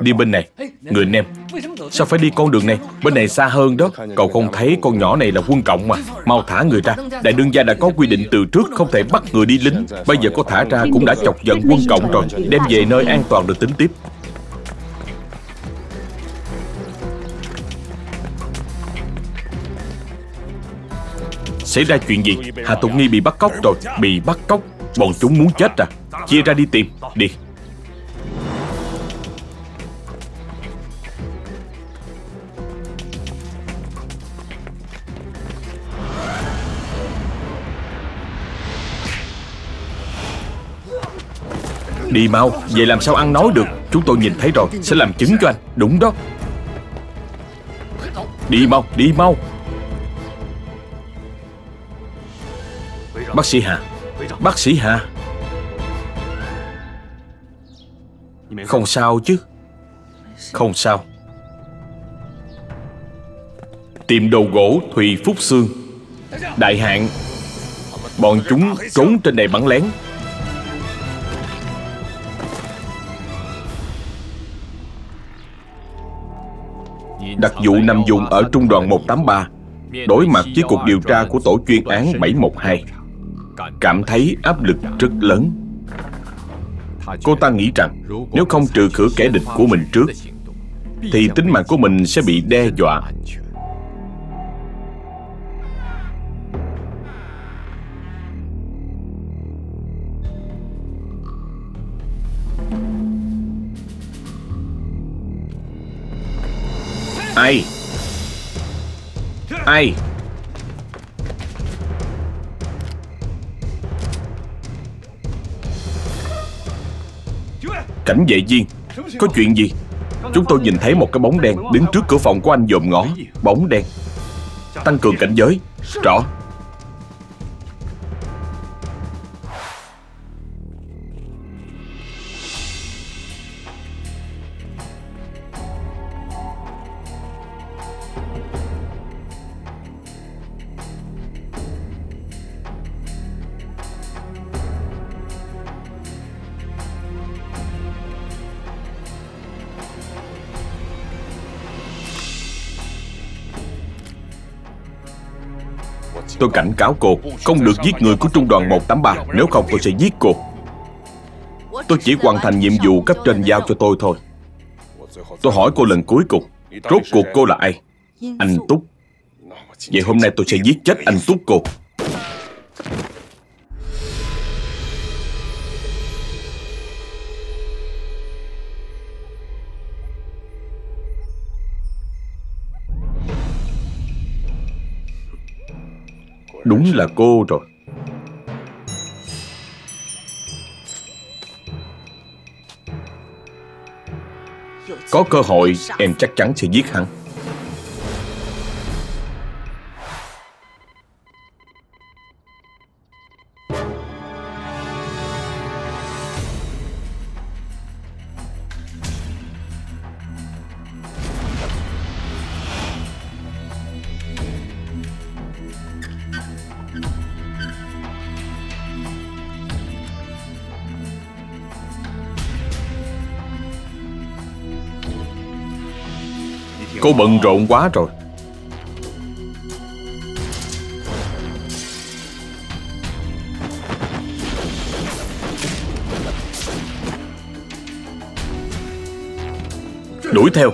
Đi bên này. Người nem Sao phải đi con đường này? Bên này xa hơn đó. Cậu không thấy con nhỏ này là quân cộng mà. Mau thả người ra. Đại đương gia đã có quy định từ trước Không thể bắt người đi lính. Bây giờ có thả ra cũng đã chọc giận quân cộng rồi. Đem về nơi an toàn được tính tiếp. Xảy ra chuyện gì? Hà Tụng Nghi bị bắt cóc rồi. Bị bắt cóc. Bọn chúng muốn chết à? Chia ra đi tìm. Đi. Đi mau Vậy làm sao ăn nói được? Chúng tôi nhìn thấy rồi, Sẽ làm chứng cho anh. Đúng đó. Đi mau Đi mau. Bác sĩ Hà, Bác sĩ Hà. Không sao chứ. Không sao. Tiệm đồ gỗ Thùy Phúc Sương. Đại hạn. Bọn chúng trốn trên này bắn lén. Đặc vụ nằm dùng ở trung đoàn 183 Đối mặt với cuộc điều tra của tổ chuyên án 712 Cảm thấy áp lực rất lớn. Cô ta nghĩ rằng, Nếu không trừ khử kẻ địch của mình trước, Thì tính mạng của mình sẽ bị đe dọa. Ai? Ai? Cảnh vệ viên, Có chuyện gì? Chúng tôi nhìn thấy một cái bóng đen Đứng trước cửa phòng của anh dòm ngó. Bóng đen. Tăng cường cảnh giới. Rõ. Tôi cảnh cáo cô, Không được giết người của trung đoàn 183 Nếu không tôi sẽ giết cô. Tôi chỉ hoàn thành nhiệm vụ cấp trên giao cho tôi thôi. Tôi hỏi cô lần cuối cùng, Rốt cuộc cô là ai? Anh Túc. Vậy hôm nay tôi sẽ giết chết anh Túc cô. Đúng là cô rồi. Có cơ hội em chắc chắn sẽ giết hắn. Cô bận rộn quá rồi. Đuổi theo.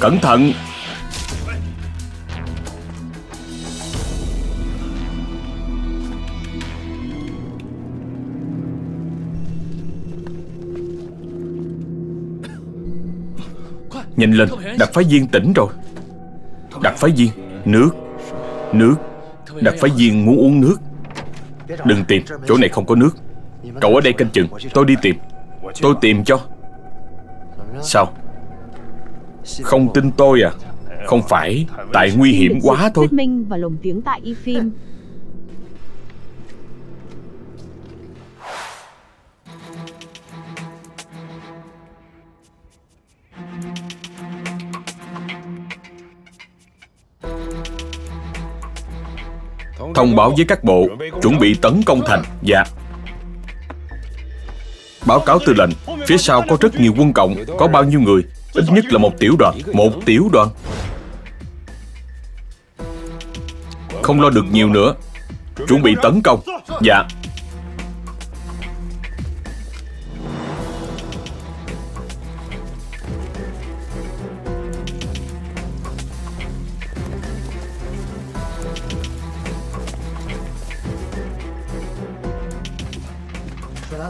Cẩn thận. Nhìn lên, Đặc phái viên tỉnh rồi. Đặc phái viên, Nước Nước. Đặc phái viên muốn uống nước. Đừng tìm, Chỗ này không có nước. Cậu ở đây canh chừng, Tôi đi tìm. Tôi tìm cho. Sao? Không tin tôi à? Không phải, Tại nguy hiểm quá thôi. Thuyết minh và lồng tiếng tại y phim Thông báo với các bộ, Chuẩn bị tấn công thành Dạ. Báo cáo tư lệnh, Phía sau có rất nhiều quân cộng, Có bao nhiêu người? Ít nhất là một tiểu đoàn, Một tiểu đoàn. Không lo được nhiều nữa. Chuẩn bị tấn công Dạ.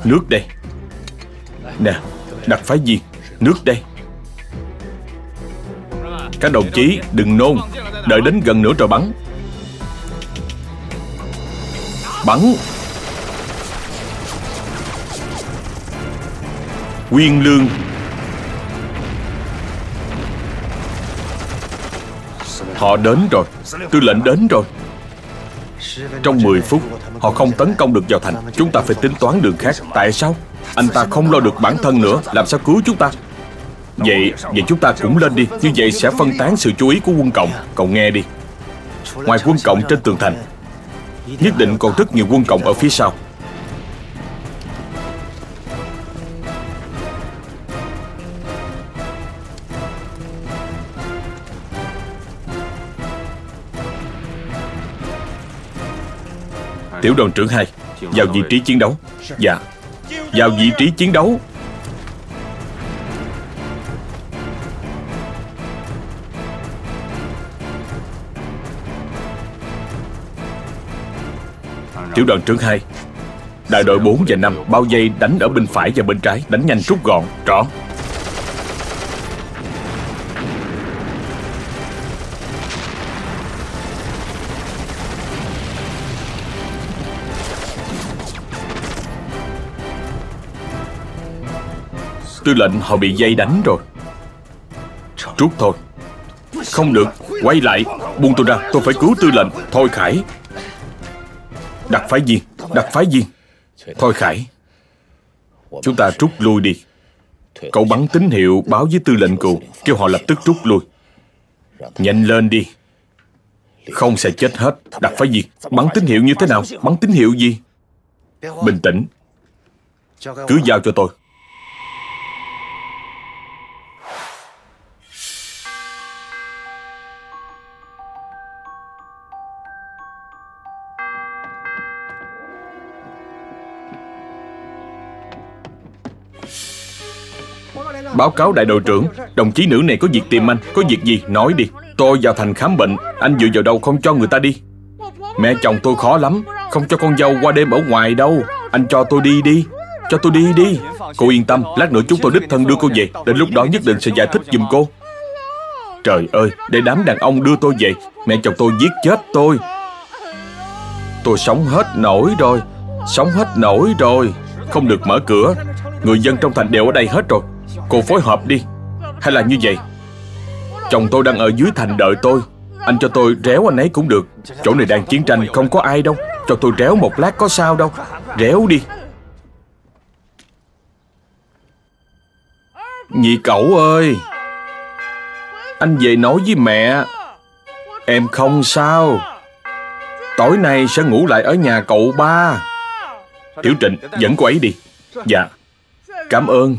Nước đây. Nè Đặc phái viên. Nước đây. Các đồng chí đừng nôn. Đợi đến gần nữa rồi bắn. Bắn. Quyên lương. Họ đến rồi. Tư lệnh đến rồi. Trong 10 phút Họ không tấn công được vào thành. Chúng ta phải tính toán đường khác. Tại sao? Anh ta không lo được bản thân nữa. Làm sao cứu chúng ta? Vậy, vậy chúng ta cũng lên đi. Như vậy sẽ phân tán sự chú ý của quân cộng. Cậu nghe đi. Ngoài quân cộng trên tường thành Nhất định còn rất nhiều quân cộng ở phía sau. Tiểu đoàn trưởng 2 Vào vị trí chiến đấu. Dạ Vào vị trí chiến đấu. Tiểu đoàn trưởng 2 Đại đội 4 và 5 bao dây đánh ở bên phải và bên trái, Đánh nhanh rút gọn, Rõ. Tư lệnh họ bị dây đánh rồi. Rút thôi. Không được. Quay lại. Buông tôi ra. Tôi phải cứu tư lệnh. Thôi Khải. Đặt phái viên. Đặt phái viên. Thôi Khải. Chúng ta rút lui đi. Cậu bắn tín hiệu báo với tư lệnh cù Kêu họ lập tức rút lui. Nhanh lên đi. Không sẽ chết hết. Đặt phái viên. Bắn tín hiệu như thế nào? Bắn tín hiệu gì? Bình tĩnh. Cứ giao cho tôi. Báo cáo đại đội trưởng, Đồng chí nữ này có việc tìm anh, Có việc gì, nói đi. Tôi vào thành khám bệnh, Anh dựa vào đâu không cho người ta đi? Mẹ chồng tôi khó lắm, Không cho con dâu qua đêm ở ngoài đâu. Anh cho tôi đi đi, Cho tôi đi đi. Cô yên tâm, Lát nữa chúng tôi đích thân đưa cô về, Đến lúc đó nhất định sẽ giải thích giùm cô. Trời ơi, Để đám đàn ông đưa tôi về, Mẹ chồng tôi giết chết tôi. Tôi sống hết nổi rồi, Sống hết nổi rồi. Không được mở cửa, Người dân trong thành đều ở đây hết rồi. Cô phối hợp đi. Hay là như vậy? Chồng tôi đang ở dưới thành đợi tôi. Anh cho tôi réo anh ấy cũng được. Chỗ này đang chiến tranh, không có ai đâu. Cho tôi réo một lát có sao đâu. Réo đi. Nhị cậu ơi! Anh về nói với mẹ. Em không sao. Tối nay sẽ ngủ lại ở nhà cậu ba. Tiểu Trịnh, dẫn cô ấy đi. Dạ. Cảm ơn.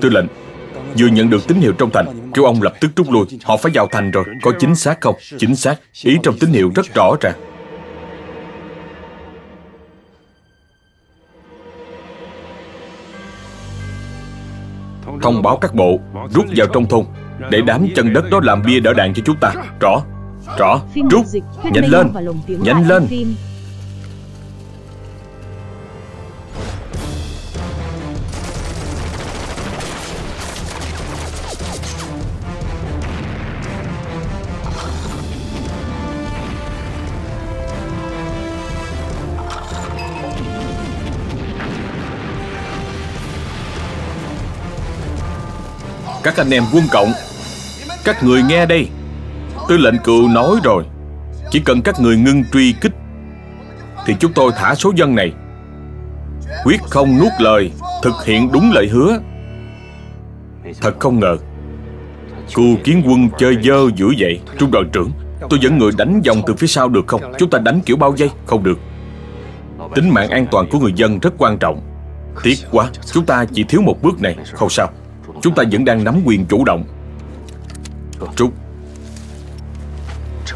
Tư lệnh Vừa nhận được tín hiệu trong thành Kêu ông lập tức rút lui. Họ phải vào thành rồi Có chính xác không? Chính xác. Ý trong tín hiệu rất rõ ràng. Thông báo các bộ Rút vào trong thôn Để đám chân đất đó làm bia đỡ đạn cho chúng ta. Rõ Rõ. Rút Nhanh lên Nhanh lên Các anh em quân cộng. Các người nghe đây. Tư lệnh cựu nói rồi. Chỉ cần các người ngưng truy kích, Thì chúng tôi thả số dân này. Quyết không nuốt lời, Thực hiện đúng lời hứa. Thật không ngờ Cù kiến quân chơi dơ dữ vậy. Trung đoàn trưởng, Tôi dẫn người đánh vòng từ phía sau được không? Chúng ta đánh kiểu bao dây, Không được. Tính mạng an toàn của người dân rất quan trọng. Tiếc quá, Chúng ta chỉ thiếu một bước này, Không sao. Chúng ta vẫn đang nắm quyền chủ động. Trúc.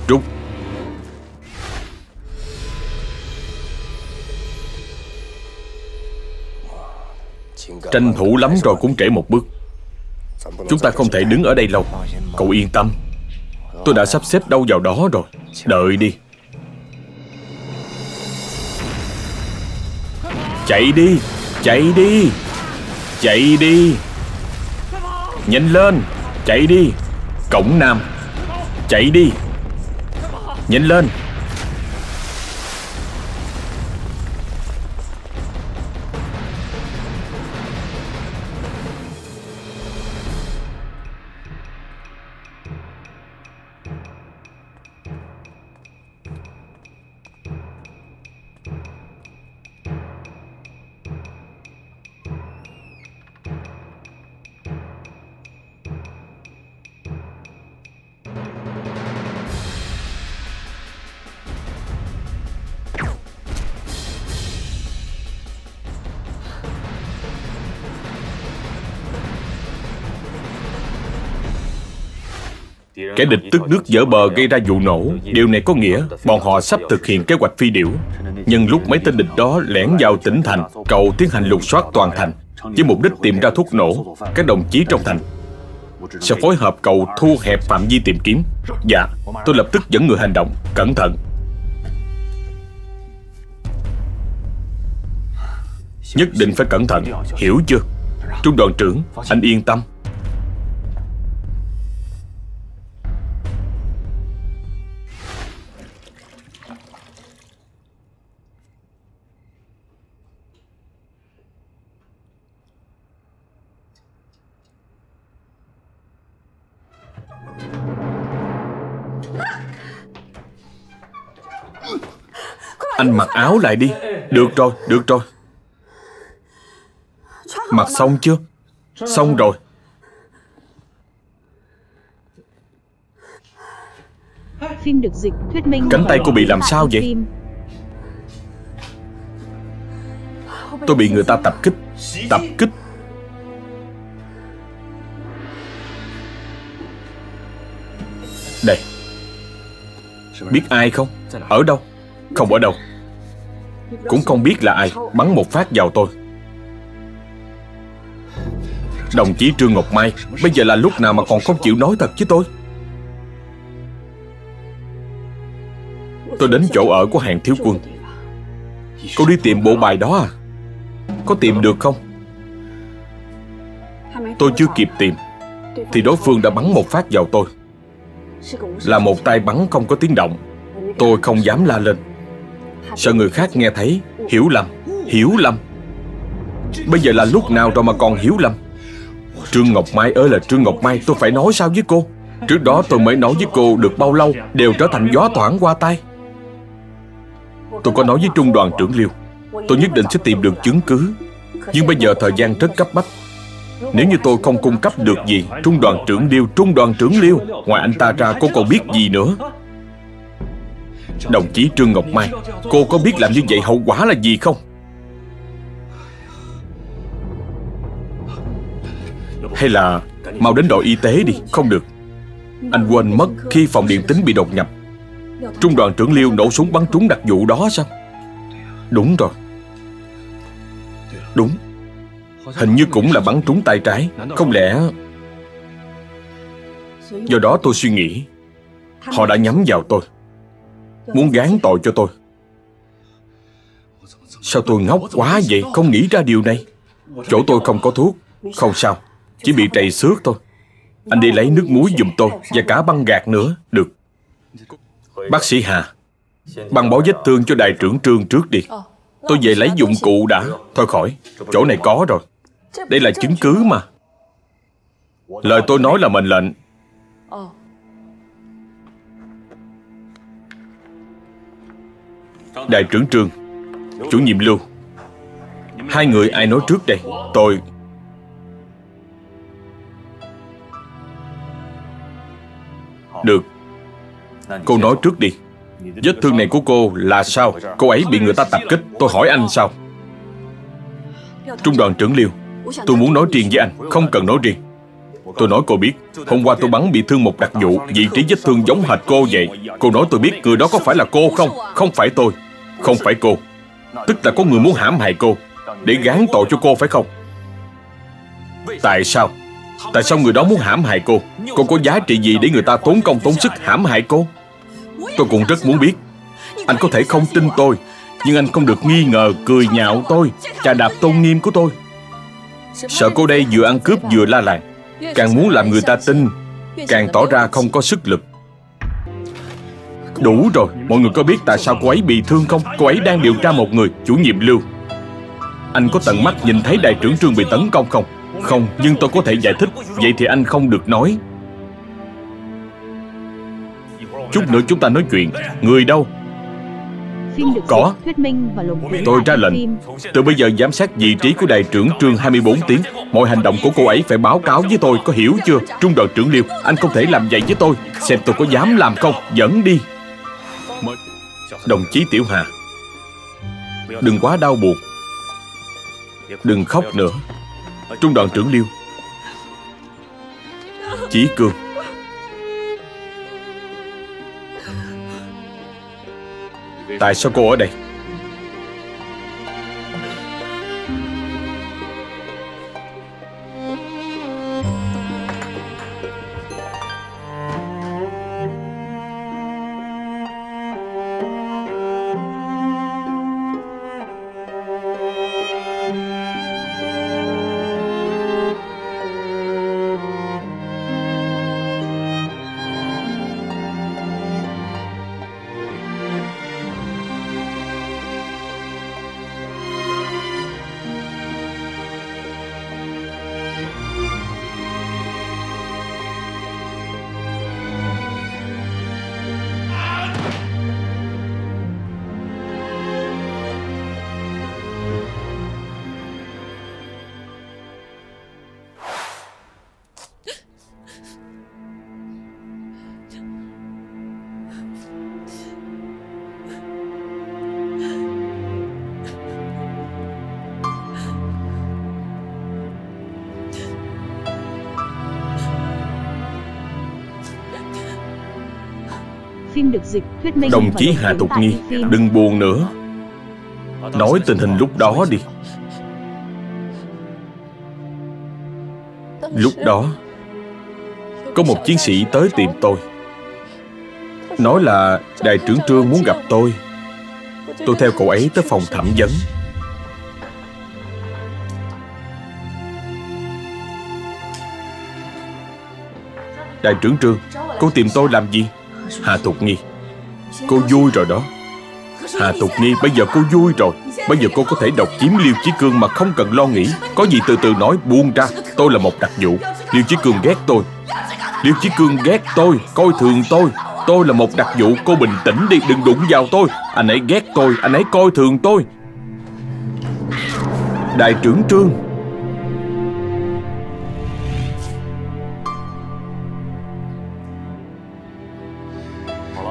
Trúc. Tranh thủ lắm rồi cũng trễ một bước. Chúng ta không thể đứng ở đây lâu. Cậu yên tâm. Tôi đã sắp xếp đâu vào đó rồi. Đợi đi. Chạy đi. Chạy đi. Chạy đi. Nhanh lên Chạy đi. Cổng Nam Chạy đi. Nhanh lên. Kẻ địch tức nước dở bờ gây ra vụ nổ. Điều này có nghĩa bọn họ sắp thực hiện kế hoạch phi điểu. Nhưng lúc mấy tên địch đó lẻn vào tỉnh thành, Cầu tiến hành lục soát toàn thành, Với mục đích tìm ra thuốc nổ, Các đồng chí trong thành. Sẽ phối hợp cầu thu hẹp phạm vi tìm kiếm. Dạ Tôi lập tức dẫn người hành động, Cẩn thận. Nhất định phải cẩn thận, Hiểu chưa? Trung đoàn trưởng, Anh yên tâm. Anh mặc áo lại đi. Được rồi, được rồi. Mặc xong chưa? Xong rồi. Phim được dịch thuyết minh Cánh tay cô bị làm sao vậy. Tôi bị người ta tập kích Tập kích. Đây. Biết ai không? Ở đâu không ở đâu. Cũng không biết là ai Bắn một phát vào tôi. Đồng chí Trương Ngọc Mai, Bây giờ là lúc nào mà còn không chịu nói thật với tôi? Tôi đến chỗ ở của hàng thiếu quân. Cô đi tìm bộ bài đó à? Có tìm được không? Tôi chưa kịp tìm, Thì đối phương đã bắn một phát vào tôi. Là một tay bắn không có tiếng động. Tôi không dám la lên. Sợ người khác nghe thấy Hiểu lầm Hiểu lầm. Bây giờ là lúc nào rồi mà còn hiểu lầm? Trương Ngọc Mai ơi là Trương Ngọc Mai Tôi phải nói sao với cô? Trước đó tôi mới nói với cô được bao lâu Đều trở thành gió thoảng qua tay. Tôi có nói với trung đoàn trưởng Liêu Tôi nhất định sẽ tìm được chứng cứ. Nhưng bây giờ thời gian rất cấp bách. Nếu như tôi không cung cấp được gì Trung đoàn trưởng Liêu, trung đoàn trưởng Liêu Ngoài anh ta ra cô còn biết gì nữa? Đồng chí Trương Ngọc Mai, Cô có biết làm như vậy hậu quả là gì không? Hay là Mau đến đội y tế đi, Không được. Anh quên mất khi phòng điện tính bị đột nhập. Trung đoàn trưởng Liêu nổ súng bắn trúng đặc vụ đó sao? Đúng rồi. Đúng. Hình như cũng là bắn trúng tay trái, Không lẽ Do đó tôi suy nghĩ. Họ đã nhắm vào tôi. Muốn gán tội cho tôi. Sao tôi ngốc quá vậy? Không nghĩ ra điều này. Chỗ tôi không có thuốc, Không sao. Chỉ bị trầy xước thôi. Anh đi lấy nước muối giùm tôi Và cả băng gạc nữa. Được. Bác sĩ Hà, Băng bó vết thương cho đại trưởng trương trước đi. Tôi về lấy dụng cụ đã. Thôi khỏi. Chỗ này có rồi. Đây là chứng cứ mà. Lời tôi nói là mệnh lệnh. Đại trưởng trường Chủ nhiệm Lưu. Hai người ai nói trước đây? Tôi. Được. Cô nói trước đi. Vết thương này của cô là sao? Cô ấy bị người ta tập kích. Tôi hỏi anh sao? Trung đoàn trưởng Liêu Tôi muốn nói riêng với anh, Không cần nói riêng. Tôi nói cô biết, Hôm qua tôi bắn bị thương một đặc vụ, Vị trí vết thương giống hệt cô vậy. Cô nói tôi biết, người đó có phải là cô không? Không phải tôi. Không phải cô. Tức là có người muốn hãm hại cô, Để gán tội cho cô phải không? Tại sao? Tại sao người đó muốn hãm hại cô? Cô có giá trị gì để người ta tốn công, tốn sức hãm hại cô? Tôi cũng rất muốn biết. Anh có thể không tin tôi, Nhưng anh không được nghi ngờ, cười nhạo tôi, Chà đạp tôn nghiêm của tôi. Sợ cô đây vừa ăn cướp vừa la làng. Càng muốn làm người ta tin, Càng tỏ ra không có sức lực. Đủ rồi Mọi người có biết tại sao cô ấy bị thương không? Cô ấy đang điều tra một người Chủ nhiệm Lưu. Anh có tận mắt nhìn thấy đại trưởng trương bị tấn công không? Không Nhưng tôi có thể giải thích. Vậy thì anh không được nói. Chút nữa chúng ta nói chuyện. Người đâu? Có. Tôi ra lệnh. Từ bây giờ giám sát vị trí của đại trưởng trương 24 tiếng. Mọi hành động của cô ấy phải báo cáo với tôi Có hiểu chưa? Trung đoàn trưởng Liêu Anh không thể làm vậy với tôi. Xem tôi có dám làm không? Dẫn đi Đồng chí Tiểu Hà, Đừng quá đau buồn. Đừng khóc nữa. Trung đoàn trưởng Liêu Chí Cương Tại sao cô ở đây? Được dịch, thuyết minh Đồng chí Hà Tục Nghi. Đừng buồn nữa. Nói tình hình lúc đó đi. Lúc đó Có một chiến sĩ tới tìm tôi. Nói là đại trưởng trương muốn gặp tôi. Tôi theo cậu ấy tới phòng thẩm vấn. Đại trưởng trương Cô tìm tôi làm gì? Hà Thục Nghi Cô vui rồi đó. Hà Tục nhi, bây giờ cô vui rồi. Bây giờ cô có thể độc chiếm Liêu Chí Cương mà không cần lo nghĩ. Có gì từ từ nói, buông ra. Tôi là một đặc vụ. Liêu Chí Cương ghét tôi. Liêu Chí Cương ghét tôi, Coi thường tôi. Tôi là một đặc vụ, Cô bình tĩnh đi, đừng đụng vào tôi. Anh ấy ghét tôi, Anh ấy coi thường tôi. Đại trưởng Trương.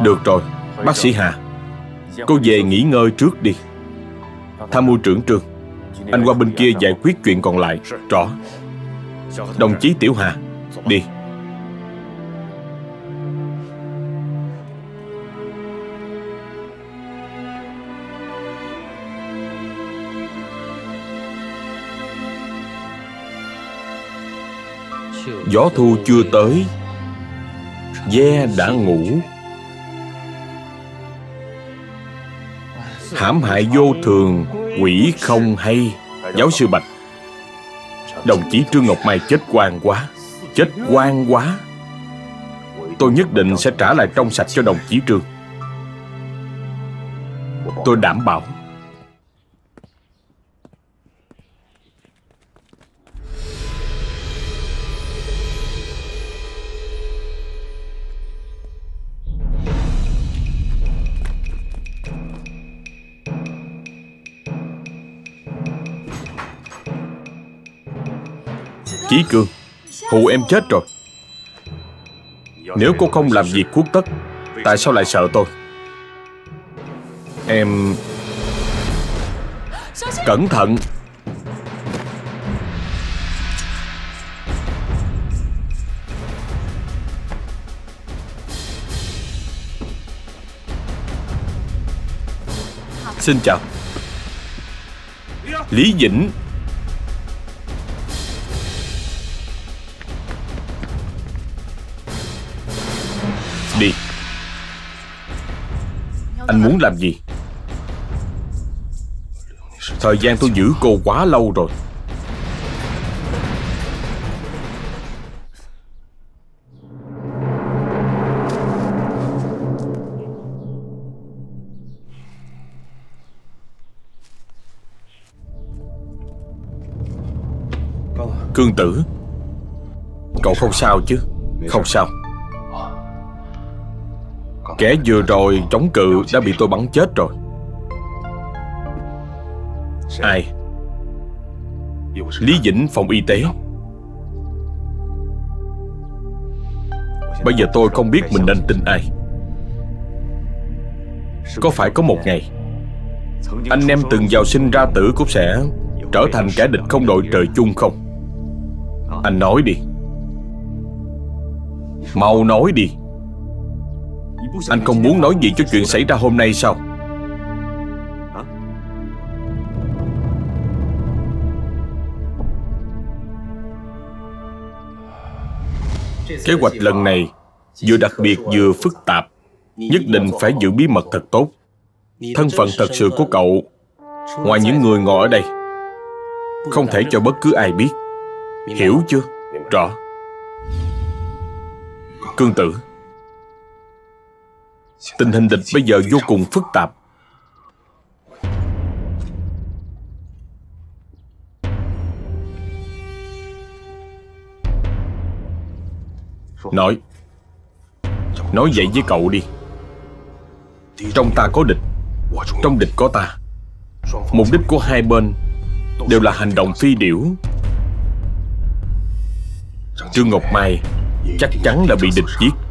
Được rồi. Bác sĩ Hà Cô về nghỉ ngơi trước đi. Tham mưu trưởng Trường, Anh qua bên kia giải quyết chuyện còn lại Rõ Đồng chí Tiểu Hà Đi. Gió thu chưa tới. Ve đã ngủ. Hãm hại vô thường, quỷ không hay. Giáo sư bạch, đồng chí trương ngọc mai chết oan quá, chết oan quá. Tôi nhất định sẽ trả lại trong sạch cho đồng chí trương. Tôi đảm bảo Chí Cương. Hù em chết rồi. Nếu cô không làm việc quốc tất, Tại sao lại sợ tôi? Em Cẩn thận. Xin chào. Lý Vĩnh. Anh muốn làm gì? Thời gian tôi giữ cô quá lâu rồi. Cương tử Cậu không sao chứ? Không sao Kẻ vừa rồi chống cự đã bị tôi bắn chết rồi. Ai? Lý Vĩnh, phòng y tế. Bây giờ tôi không biết mình nên tin ai. Có phải có một ngày, Anh em từng vào sinh ra tử cũng sẽ Trở thành kẻ địch không đội trời chung không? Anh nói đi. Mau nói đi. Anh không muốn nói gì cho chuyện xảy ra hôm nay sao? Kế hoạch lần này Vừa đặc biệt vừa phức tạp, Nhất định phải giữ bí mật thật tốt. Thân phận thật sự của cậu, Ngoài những người ngồi ở đây, Không thể cho bất cứ ai biết. Hiểu chưa? Rõ. Cương tử. Tình hình địch bây giờ vô cùng phức tạp. Nói. Nói vậy với cậu đi. Trong ta có địch. Trong địch có ta. Mục đích của hai bên Đều là hành động phi điểu. Trương Ngọc Mai Chắc chắn là bị địch giết.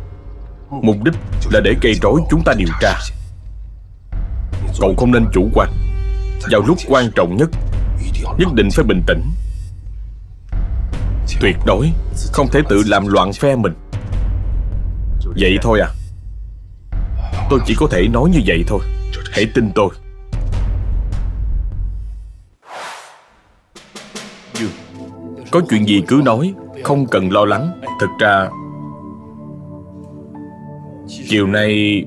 Mục đích là để gây rối chúng ta điều tra. Cậu không nên chủ quan. Vào lúc quan trọng nhất Nhất định phải bình tĩnh. Tuyệt đối Không thể tự làm loạn phe mình. Vậy thôi à. Tôi chỉ có thể nói như vậy thôi. Hãy tin tôi. Có chuyện gì cứ nói, Không cần lo lắng. Thực ra Chiều nay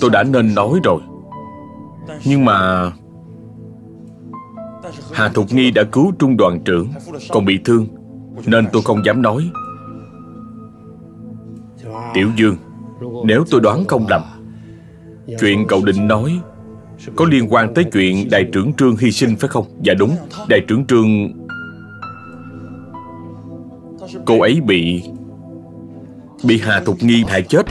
Tôi đã nên nói rồi Nhưng mà Hà Thục Nghi đã cứu trung đoàn trưởng, Còn bị thương, Nên tôi không dám nói Tiểu Dương, Nếu tôi đoán không lầm, Chuyện cậu định nói Có liên quan tới chuyện đại trưởng Trương hy sinh phải không? Dạ đúng, Đại trưởng Trương Cô ấy bị Bị Hà Thục Nghi hại chết.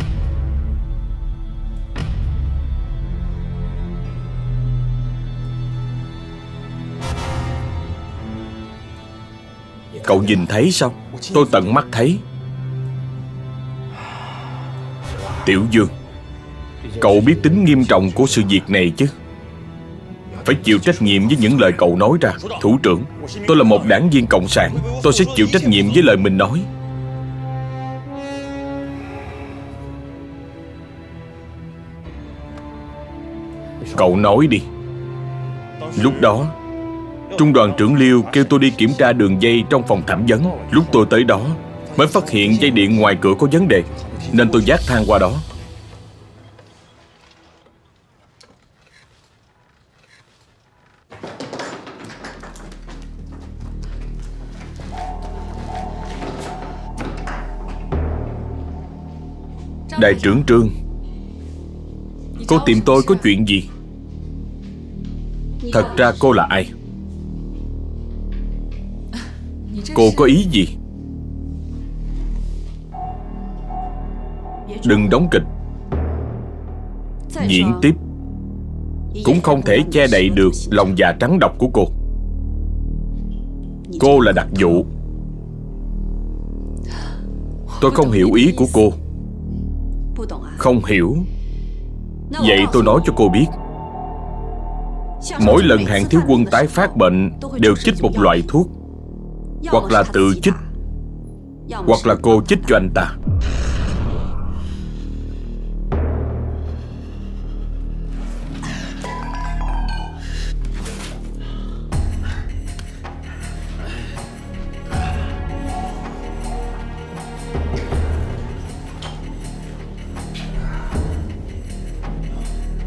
Cậu nhìn thấy sao? Tôi tận mắt thấy. Tiểu Dương, Cậu biết tính nghiêm trọng của sự việc này chứ? Phải chịu trách nhiệm với những lời cậu nói ra, Thủ trưởng. Tôi là một đảng viên cộng sản, Tôi sẽ chịu trách nhiệm với lời mình nói. Cậu nói đi. Lúc đó, Trung đoàn trưởng Liêu kêu tôi đi kiểm tra đường dây trong phòng thẩm vấn. Lúc tôi tới đó, Mới phát hiện dây điện ngoài cửa có vấn đề, Nên tôi dắt thang qua đó. Đại trưởng Trương, Cô tìm tôi có chuyện gì? Thật ra cô là ai? Cô có ý gì? Đừng đóng kịch. Diễn tiếp. Cũng không thể che đậy được lòng dạ trắng độc của cô. Cô là đặc vụ. Tôi không hiểu ý của cô. Không hiểu. Vậy tôi nói cho cô biết. Mỗi lần hàng thiếu quân tái phát bệnh Đều chích một loại thuốc, Hoặc là tự chích, Hoặc là cô chích cho anh ta.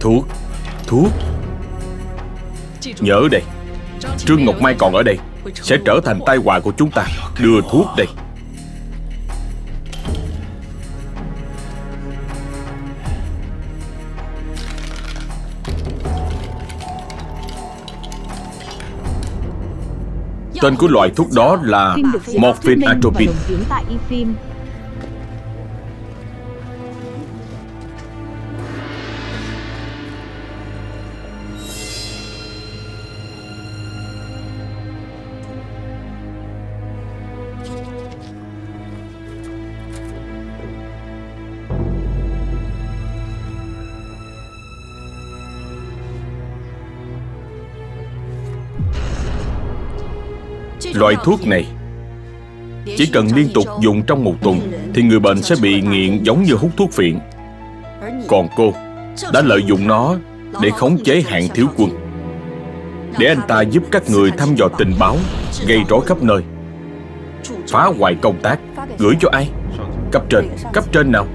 Thuốc Thuốc. Nhớ đây. Trương Ngọc Mai còn ở đây. Sẽ trở thành tai họa của chúng ta. Đưa thuốc đây. Tên của loại thuốc đó là Morphine Atropine Loại thuốc này, Chỉ cần liên tục dùng trong một tuần Thì người bệnh sẽ bị nghiện giống như hút thuốc phiện Còn cô đã lợi dụng nó để khống chế hạng thiếu quân, Để anh ta giúp các người thăm dò tình báo, Gây rối khắp nơi Phá hoại công tác, Gửi cho ai? Cấp trên Cấp trên nào?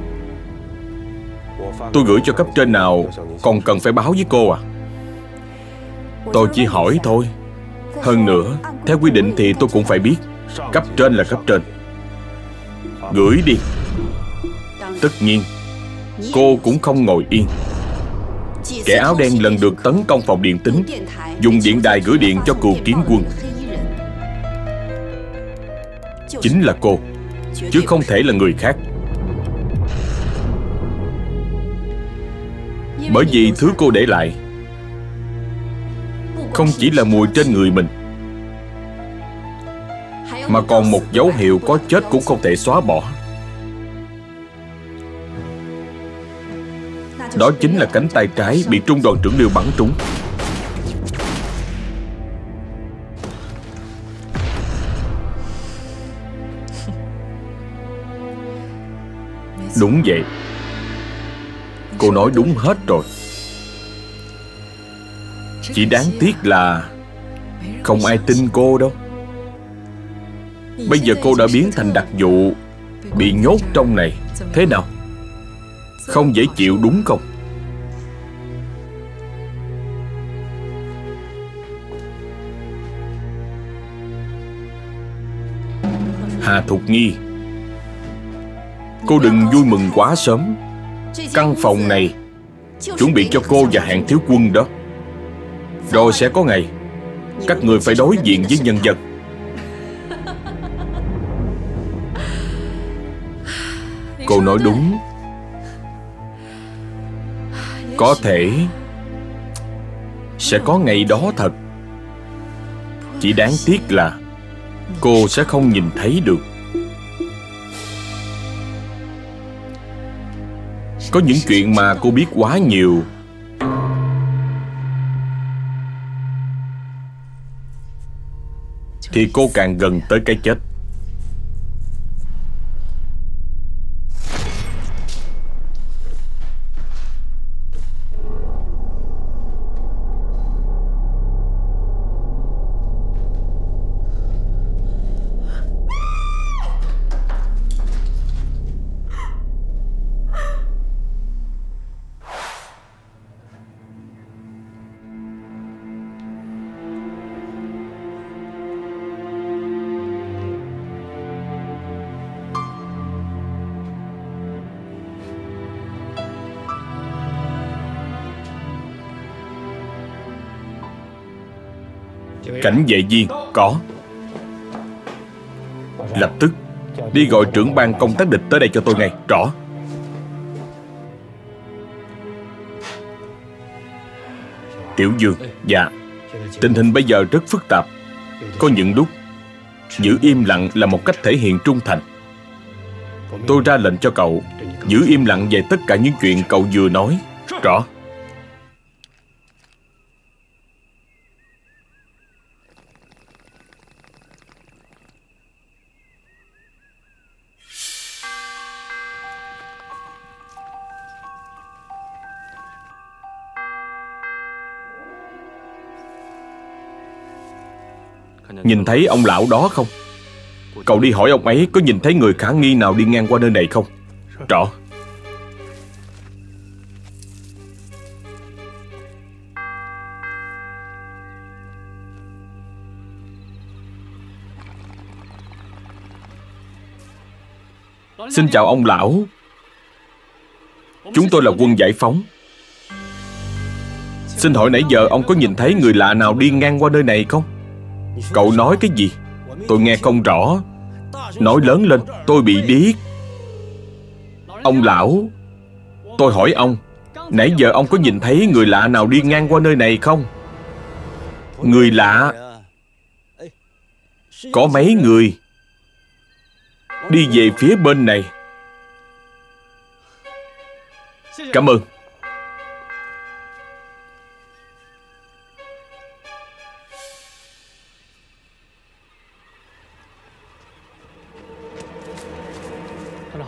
Tôi gửi cho cấp trên nào, Còn cần phải báo với cô à Tôi chỉ hỏi thôi hơn nữa, Theo quy định thì tôi cũng phải biết Cấp trên là cấp trên. Gửi đi. Tất nhiên, Cô cũng không ngồi yên. Kẻ áo đen lần được tấn công phòng điện tính, Dùng điện đài gửi điện cho cựu kiến quân. Chính là cô, Chứ không thể là người khác. Bởi vì thứ cô để lại không chỉ là mùi trên người mình, Mà còn một dấu hiệu có chết cũng không thể xóa bỏ. Đó chính là cánh tay trái bị trung đoàn trưởng Liêu bắn trúng. Đúng vậy. Cô nói đúng hết rồi. Chỉ đáng tiếc là Không ai tin cô đâu. Bây giờ cô đã biến thành đặc vụ, Bị nhốt trong này. Thế nào? Không dễ chịu đúng không? Hà Thục Nghi, Cô đừng vui mừng quá sớm. Căn phòng này Chuẩn bị cho cô và hạng thiếu quân đó. Rồi sẽ có ngày, Các người phải đối diện với nhân dân Cô nói đúng. Có thể Sẽ có ngày đó thật. Chỉ đáng tiếc là Cô sẽ không nhìn thấy được. Có những chuyện mà cô biết quá nhiều. Thì cô càng gần tới cái chết Cảnh vệ viên, có. Lập tức, Đi gọi trưởng ban công tác địch tới đây cho tôi ngay, Rõ. Tiểu Dương Dạ. Tình hình bây giờ rất phức tạp. Có những lúc, Giữ im lặng là một cách thể hiện trung thành. Tôi ra lệnh cho cậu, Giữ im lặng về tất cả những chuyện cậu vừa nói, Rõ. Nhìn thấy ông lão đó không? Cậu đi hỏi ông ấy có nhìn thấy người khả nghi nào đi ngang qua nơi này không? Rõ. Xin chào ông lão. Chúng tôi là quân giải phóng. Xin hỏi nãy giờ ông có nhìn thấy người lạ nào đi ngang qua nơi này không? Cậu nói cái gì? Tôi nghe không rõ. Nói lớn lên, tôi bị điếc. Ông lão, Tôi hỏi ông, Nãy giờ ông có nhìn thấy người lạ nào đi ngang qua nơi này không? Người lạ? Có mấy người? Đi về phía bên này. Cảm ơn.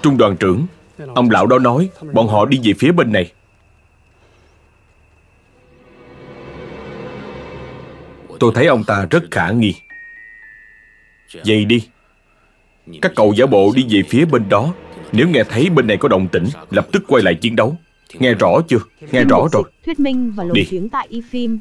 Trung đoàn trưởng Ông lão đó nói Bọn họ đi về phía bên này Tôi thấy ông ta rất khả nghi Vậy đi Các cậu giả bộ đi về phía bên đó Nếu nghe thấy bên này có động tĩnh Lập tức quay lại chiến đấu Nghe rõ chưa? Nghe rõ rồi Thuyết minh và Đi. tiếng tại y phim.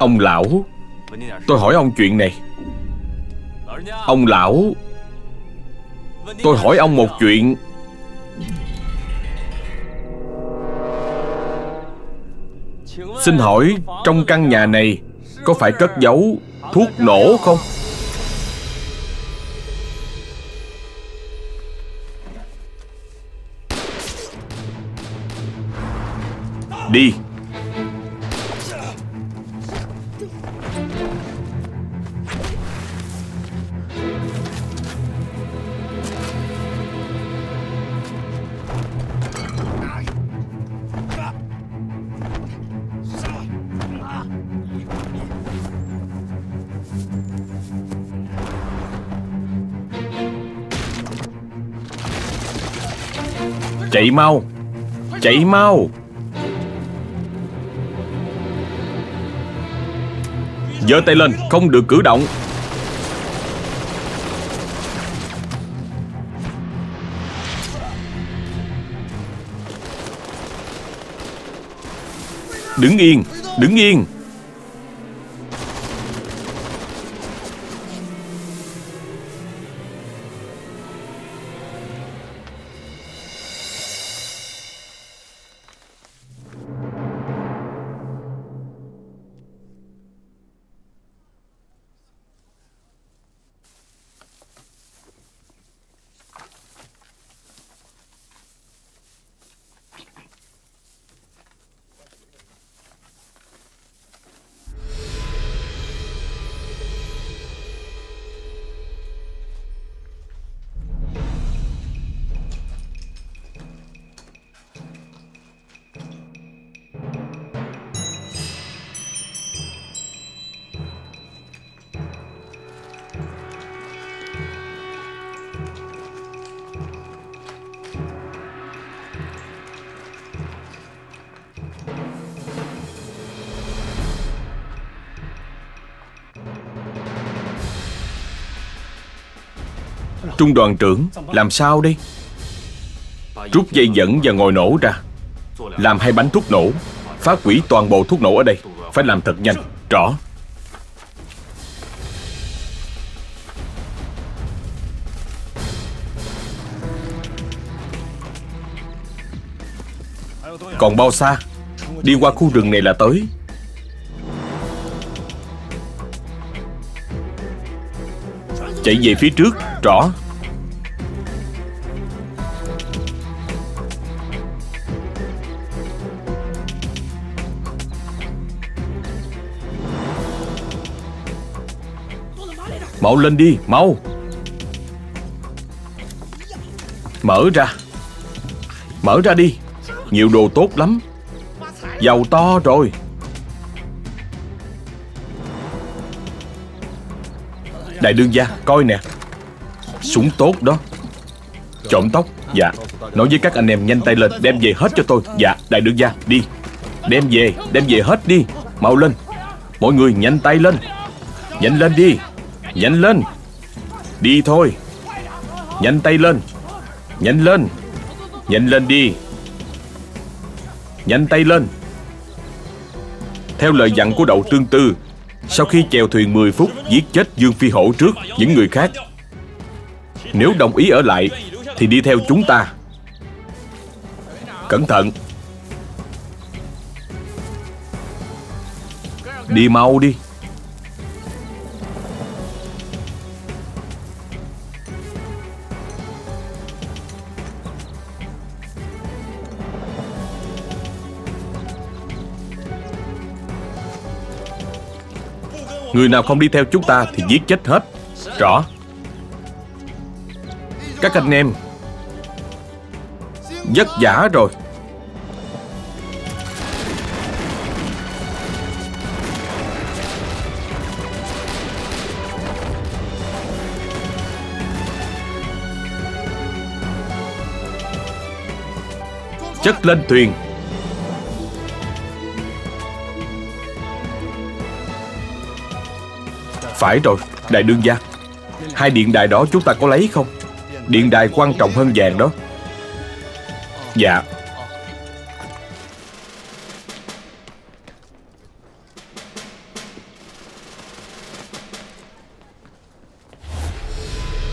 Ông lão. Tôi hỏi ông chuyện này. Ông lão. Tôi hỏi ông một chuyện. Xin hỏi, Trong căn nhà này Có phải cất giấu thuốc nổ không? Đi. Chạy mau. Chạy mau. Giơ tay lên, Không được cử động. Đứng yên Đứng yên. Trung đoàn trưởng, Làm sao đi Rút dây dẫn và ngồi nổ ra. Làm hai bánh thuốc nổ. Phá hủy toàn bộ thuốc nổ ở đây. Phải làm thật nhanh. Rõ. Còn bao xa? Đi qua khu rừng này là tới. Chạy về phía trước. Rõ. Mau lên đi, mau. Mở ra. Mở ra đi. Nhiều đồ tốt lắm. Giàu to rồi. Đại đương gia, coi nè. Súng tốt đó. Trộm tóc, dạ. Nói với các anh em nhanh tay lên, đem về hết cho tôi. Dạ, đại đương gia, đi. Đem về, đem về hết đi. Mau lên. Mọi người nhanh tay lên. Nhanh lên đi. Nhanh lên. Đi thôi. Nhanh tay lên. Nhanh lên. Nhanh lên đi. Nhanh tay lên. Theo lời dặn của đậu tương tư, Sau khi chèo thuyền 10 phút Giết chết Dương Phi Hổ trước những người khác, Nếu đồng ý ở lại Thì đi theo chúng ta. Cẩn thận. Đi mau đi. Người nào không đi theo chúng ta thì giết chết hết. Rõ. Các anh em, Vất vả rồi. Chất lên thuyền. Phải rồi, đại đương gia. Hai điện đài đó chúng ta có lấy không? Điện đài quan trọng hơn vàng đó. Dạ.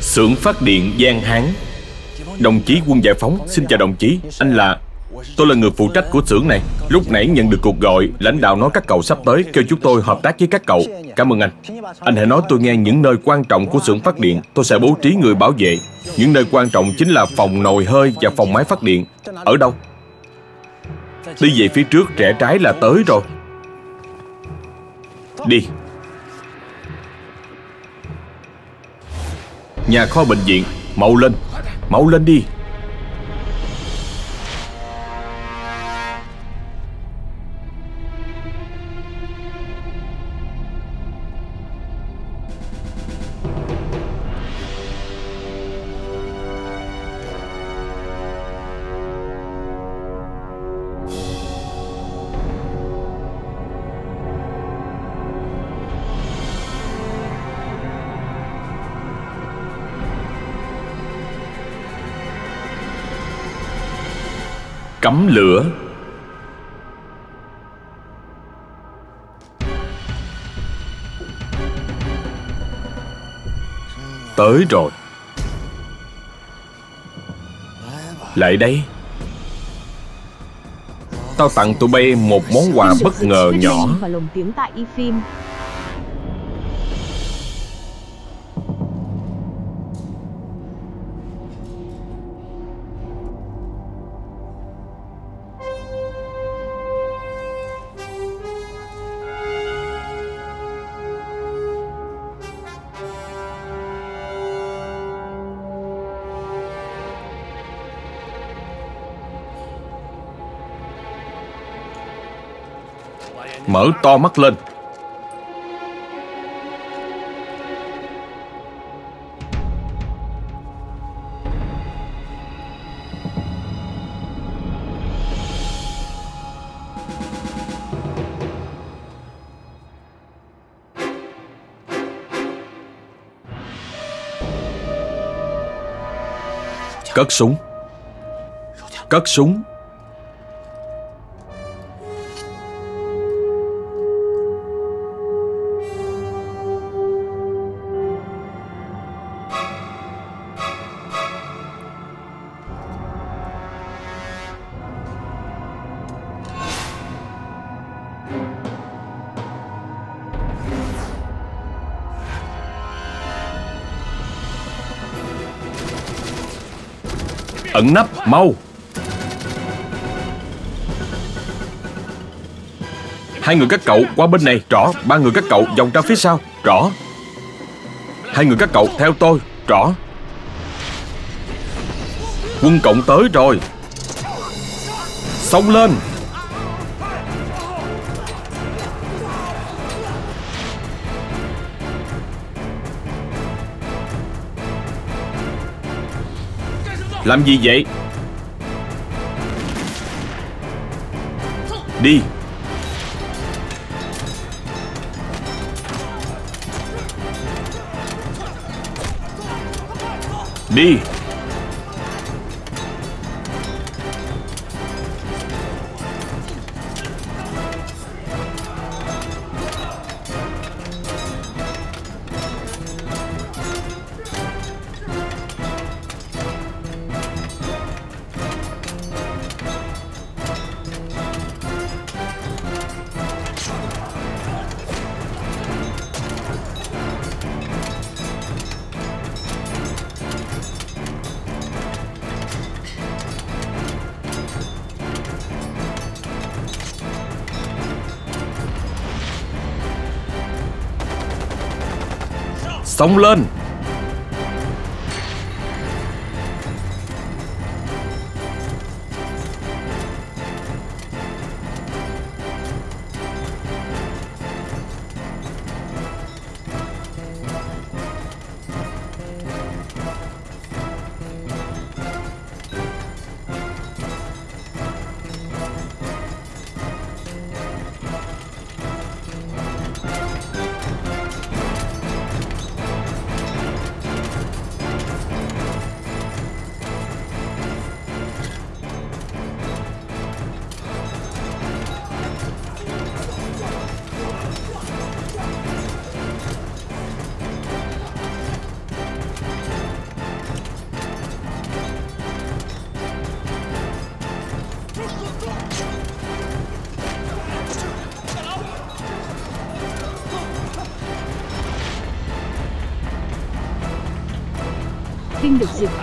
Xưởng phát điện Giang Hán. Đồng chí quân giải phóng Xin chào đồng chí. Anh là Tôi là người phụ trách của xưởng này. Lúc nãy nhận được cuộc gọi, Lãnh đạo nói các cậu sắp tới Kêu chúng tôi hợp tác với các cậu. Cảm ơn anh. Anh hãy nói tôi nghe những nơi quan trọng của xưởng phát điện. Tôi sẽ bố trí người bảo vệ. Những nơi quan trọng chính là phòng nồi hơi Và phòng máy phát điện. Ở đâu? Đi về phía trước, rẽ trái là tới rồi. Đi. Nhà kho bệnh viện. Mau lên. Mau lên đi. Cắm lửa. Tới rồi. Lại đây. Tao tặng tụi bay một món quà bất ngờ nhỏ. Mở to mắt lên. Cất súng. Cất súng. Mau. Hai người các cậu qua bên này Rõ Ba người các cậu vòng ra phía sau Rõ Hai người các cậu theo tôi Rõ Quân cộng tới rồi. Xông lên. Làm gì vậy? Đi Đi Xông lên.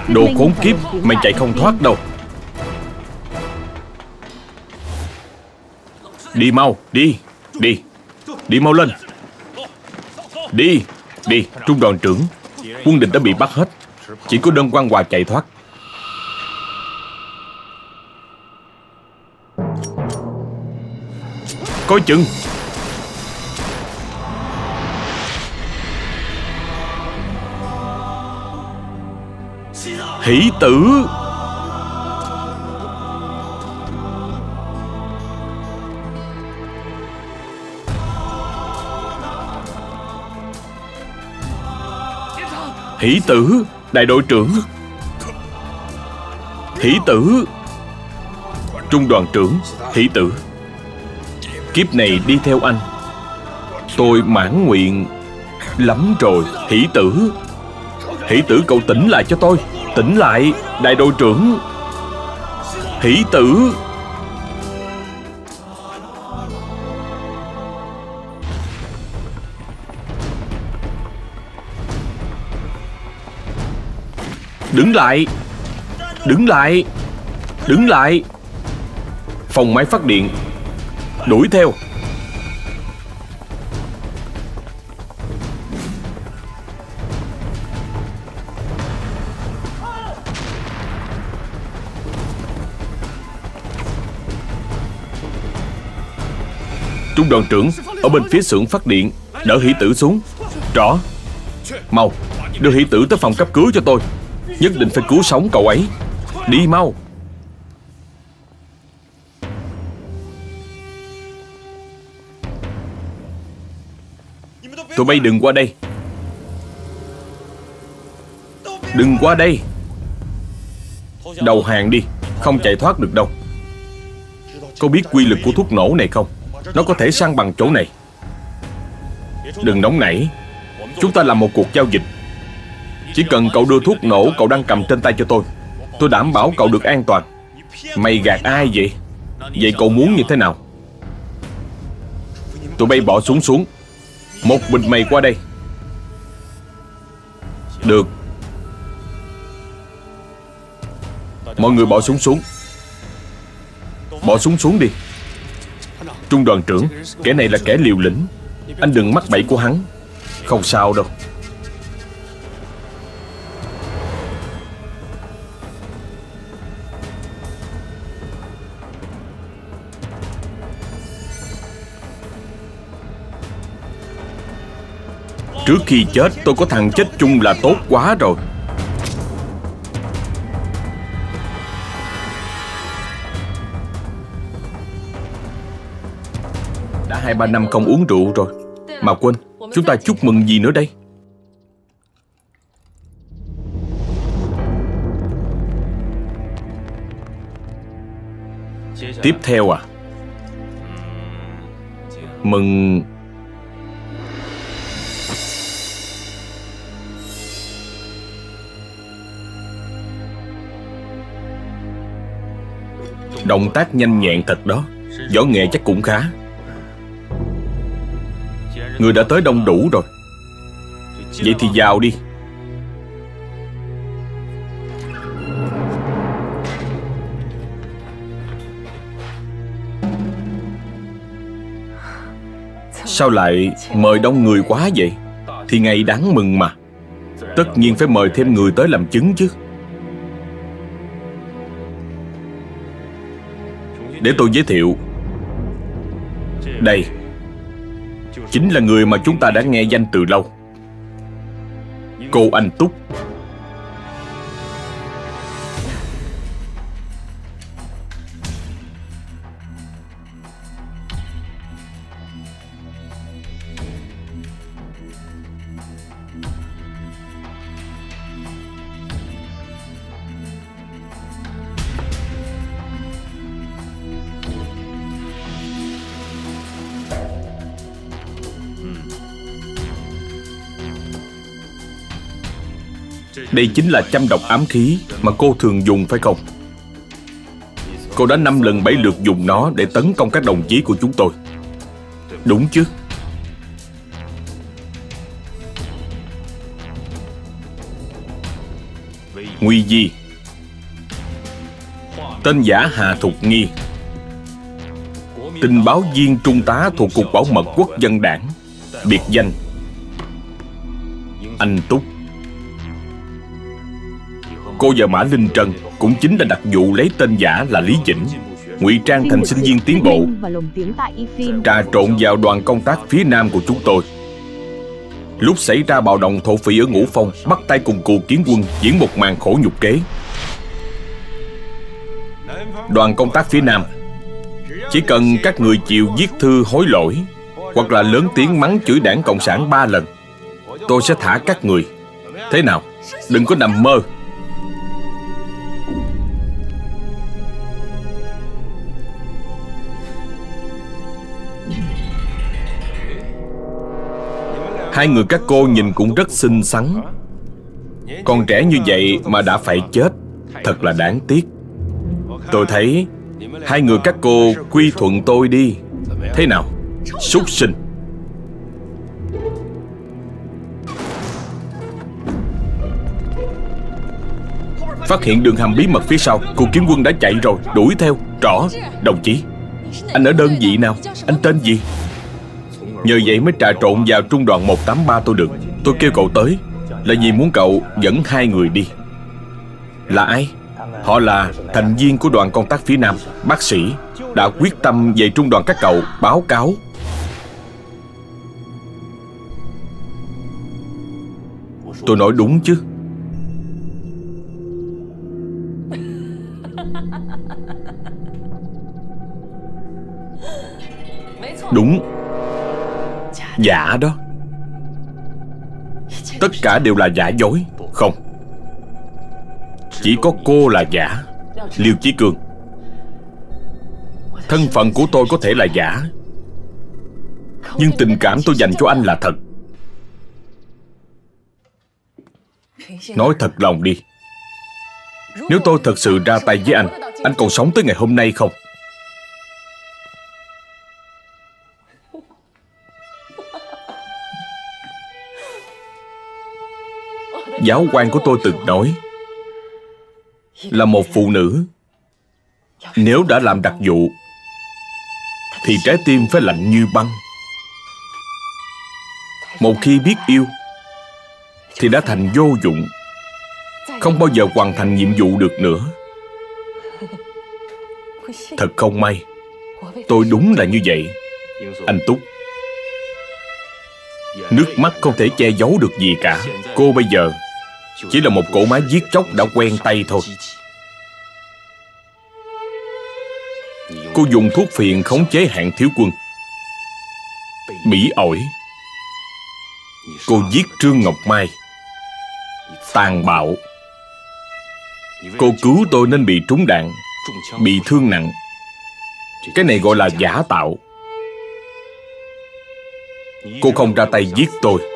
Đồ khốn kiếp Mày chạy không thoát đâu. Đi mau Đi Đi. Đi mau lên. Đi Đi Trung đoàn trưởng. Quân địch đã bị bắt hết. Chỉ có đơn quan hòa chạy thoát. Coi chừng Hỷ tử. Hỷ tử, Đại đội trưởng. Hỷ tử, Trung đoàn trưởng, Hỷ tử. Kiếp này đi theo anh. Tôi mãn nguyện Lắm rồi, Hỷ tử. Hỷ tử, cậu tỉnh lại cho tôi. Tỉnh lại, Đại đội trưởng. Hỷ tử. Đứng lại. Đứng lại. Đứng lại. Phòng máy phát điện. Đuổi theo. Trung đoàn trưởng Ở bên phía xưởng phát điện Đỡ hỷ tử xuống. Rõ. Mau, Đưa hỷ tử tới phòng cấp cứu cho tôi. Nhất định phải cứu sống cậu ấy. Đi mau. Tụi bay đừng qua đây. Đừng qua đây. Đầu hàng đi, Không chạy thoát được đâu. Có biết quy lực của thuốc nổ này không? Nó có thể săn bằng chỗ này. Đừng nóng nảy. Chúng ta làm một cuộc giao dịch. Chỉ cần cậu đưa thuốc nổ cậu đang cầm trên tay cho tôi. Tôi đảm bảo cậu được an toàn. Mày gạt ai vậy? Vậy cậu muốn như thế nào? Tụi bay bỏ xuống xuống. Một mình mày qua đây. Được. Mọi người bỏ xuống xuống. Bỏ xuống xuống đi. Trung đoàn trưởng, Kẻ này là kẻ liều lĩnh. Anh đừng mắc bẫy của hắn. Không sao đâu. Trước khi chết, tôi có thằng chết chung là tốt quá rồi. Hai ba năm không uống rượu rồi. Mà quên, Chúng ta chúc mừng gì nữa đây? Tiếp theo à? Mừng. Động tác nhanh nhẹn thật đó. Võ nghệ chắc cũng khá. Người đã tới đông đủ rồi. Vậy thì vào đi. Sao lại mời đông người quá vậy? Thì ngày đáng mừng mà. Tất nhiên phải mời thêm người tới làm chứng chứ. Để tôi giới thiệu. Đây Chính là người mà chúng ta đã nghe danh từ lâu. Cô Anh Túc. Đây chính là châm độc ám khí Mà cô thường dùng, phải không? Cô đã năm lần bảy lượt dùng nó Để tấn công các đồng chí của chúng tôi. Đúng chứ? Nguy Di. Tên giả Hà Thục Nghi. Tình báo viên trung tá thuộc Cục Bảo mật Quốc dân đảng. Biệt danh. Anh Túc. Cô và Mã Linh Trân cũng chính là đặc vụ lấy tên giả là Lý Vĩnh. Ngụy trang thành sinh viên tiến bộ, trà trộn vào đoàn công tác phía nam của chúng tôi. Lúc xảy ra bạo động, thổ phỉ ở ngũ phong bắt tay cùng cù kiến quân diễn một màn khổ nhục kế. Đoàn công tác phía nam, chỉ cần các người chịu viết thư hối lỗi hoặc là lớn tiếng mắng chửi đảng cộng sản ba lần, tôi sẽ thả các người. Thế nào? Đừng có nằm mơ. Hai người các cô nhìn cũng rất xinh xắn. Còn trẻ như vậy mà đã phải chết, Thật là đáng tiếc. Tôi thấy Hai người các cô quy thuận tôi đi. Thế nào? Súc sinh. Phát hiện đường hầm bí mật phía sau, cuộc kiếm quân đã chạy rồi, Đuổi theo. Rõ, Đồng chí. Anh ở đơn vị nào? Anh tên gì? Nhờ vậy mới trà trộn vào trung đoàn 183 tôi được. Tôi kêu cậu tới Là vì muốn cậu dẫn hai người đi. Là ai? Họ là thành viên của đoàn công tác phía Nam. Bác sĩ Đã quyết tâm về trung đoàn các cậu báo cáo. Tôi nói đúng chứ? Đúng Giả đó. Tất cả đều là giả dối. Không. Chỉ có cô là giả. Liêu Chí Cường. Thân phận của tôi có thể là giả. Nhưng tình cảm tôi dành cho anh là thật. Nói thật lòng đi. Nếu tôi thật sự ra tay với anh Anh còn sống tới ngày hôm nay không? Giáo quan của tôi từng nói, là một phụ nữ, nếu đã làm đặc vụ, thì trái tim phải lạnh như băng. Một khi biết yêu, thì đã thành vô dụng, không bao giờ hoàn thành nhiệm vụ được nữa. Thật không may, tôi đúng là như vậy. Anh túc, nước mắt không thể che giấu được gì cả. Cô bây giờ chỉ là một cỗ máy giết chóc đã quen tay thôi. Cô dùng thuốc phiện khống chế hạng thiếu quân. Mỹ ổi. Cô giết trương ngọc mai. Tàn bạo. Cô cứu tôi nên bị trúng đạn, bị thương nặng. Cái này gọi là giả tạo. Cô không ra tay giết tôi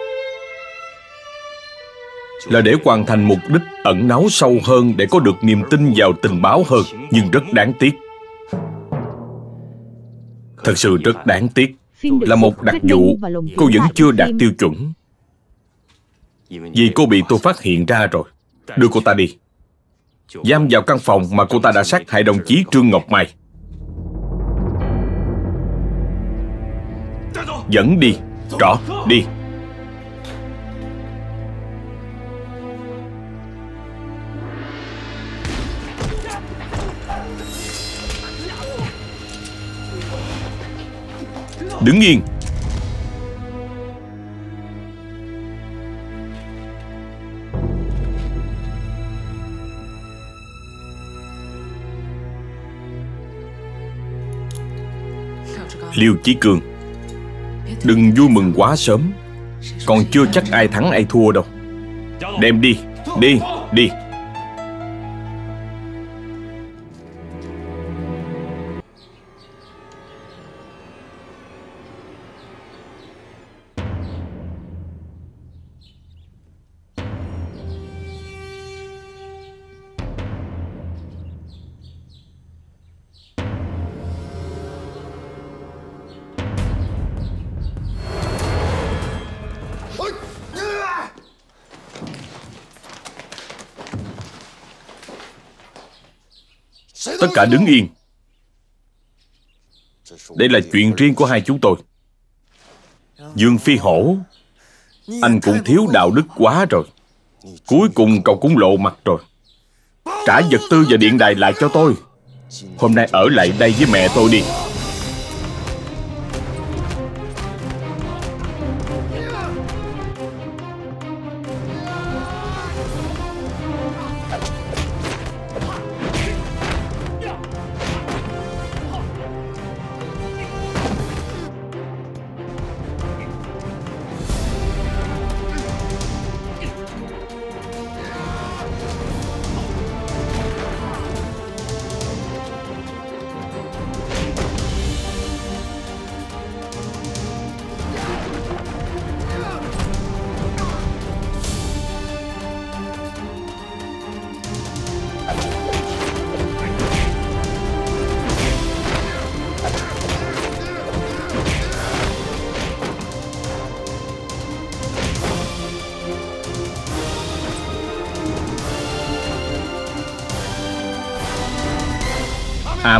là để hoàn thành mục đích ẩn náu sâu hơn để có được niềm tin vào tình báo hơn nhưng rất đáng tiếc. Thật sự rất đáng tiếc là một đặc vụ cô vẫn chưa đạt tiêu chuẩn. Vì cô bị tôi phát hiện ra rồi. Đưa cô ta đi. Giam vào căn phòng mà cô ta đã sát hại đồng chí trương ngọc mai. Dẫn đi. Rõ đi đứng yên. Liêu chí cường đừng vui mừng quá sớm. Còn chưa chắc ai thắng ai thua đâu. Đem đi đi đi. Tất cả đứng yên. Đây là chuyện riêng của hai chúng tôi. Dương phi hổ, anh cũng thiếu đạo đức quá rồi. Cuối cùng cậu cũng lộ mặt rồi. Trả vật tư và điện đài lại cho tôi. Hôm nay ở lại đây với mẹ tôi đi.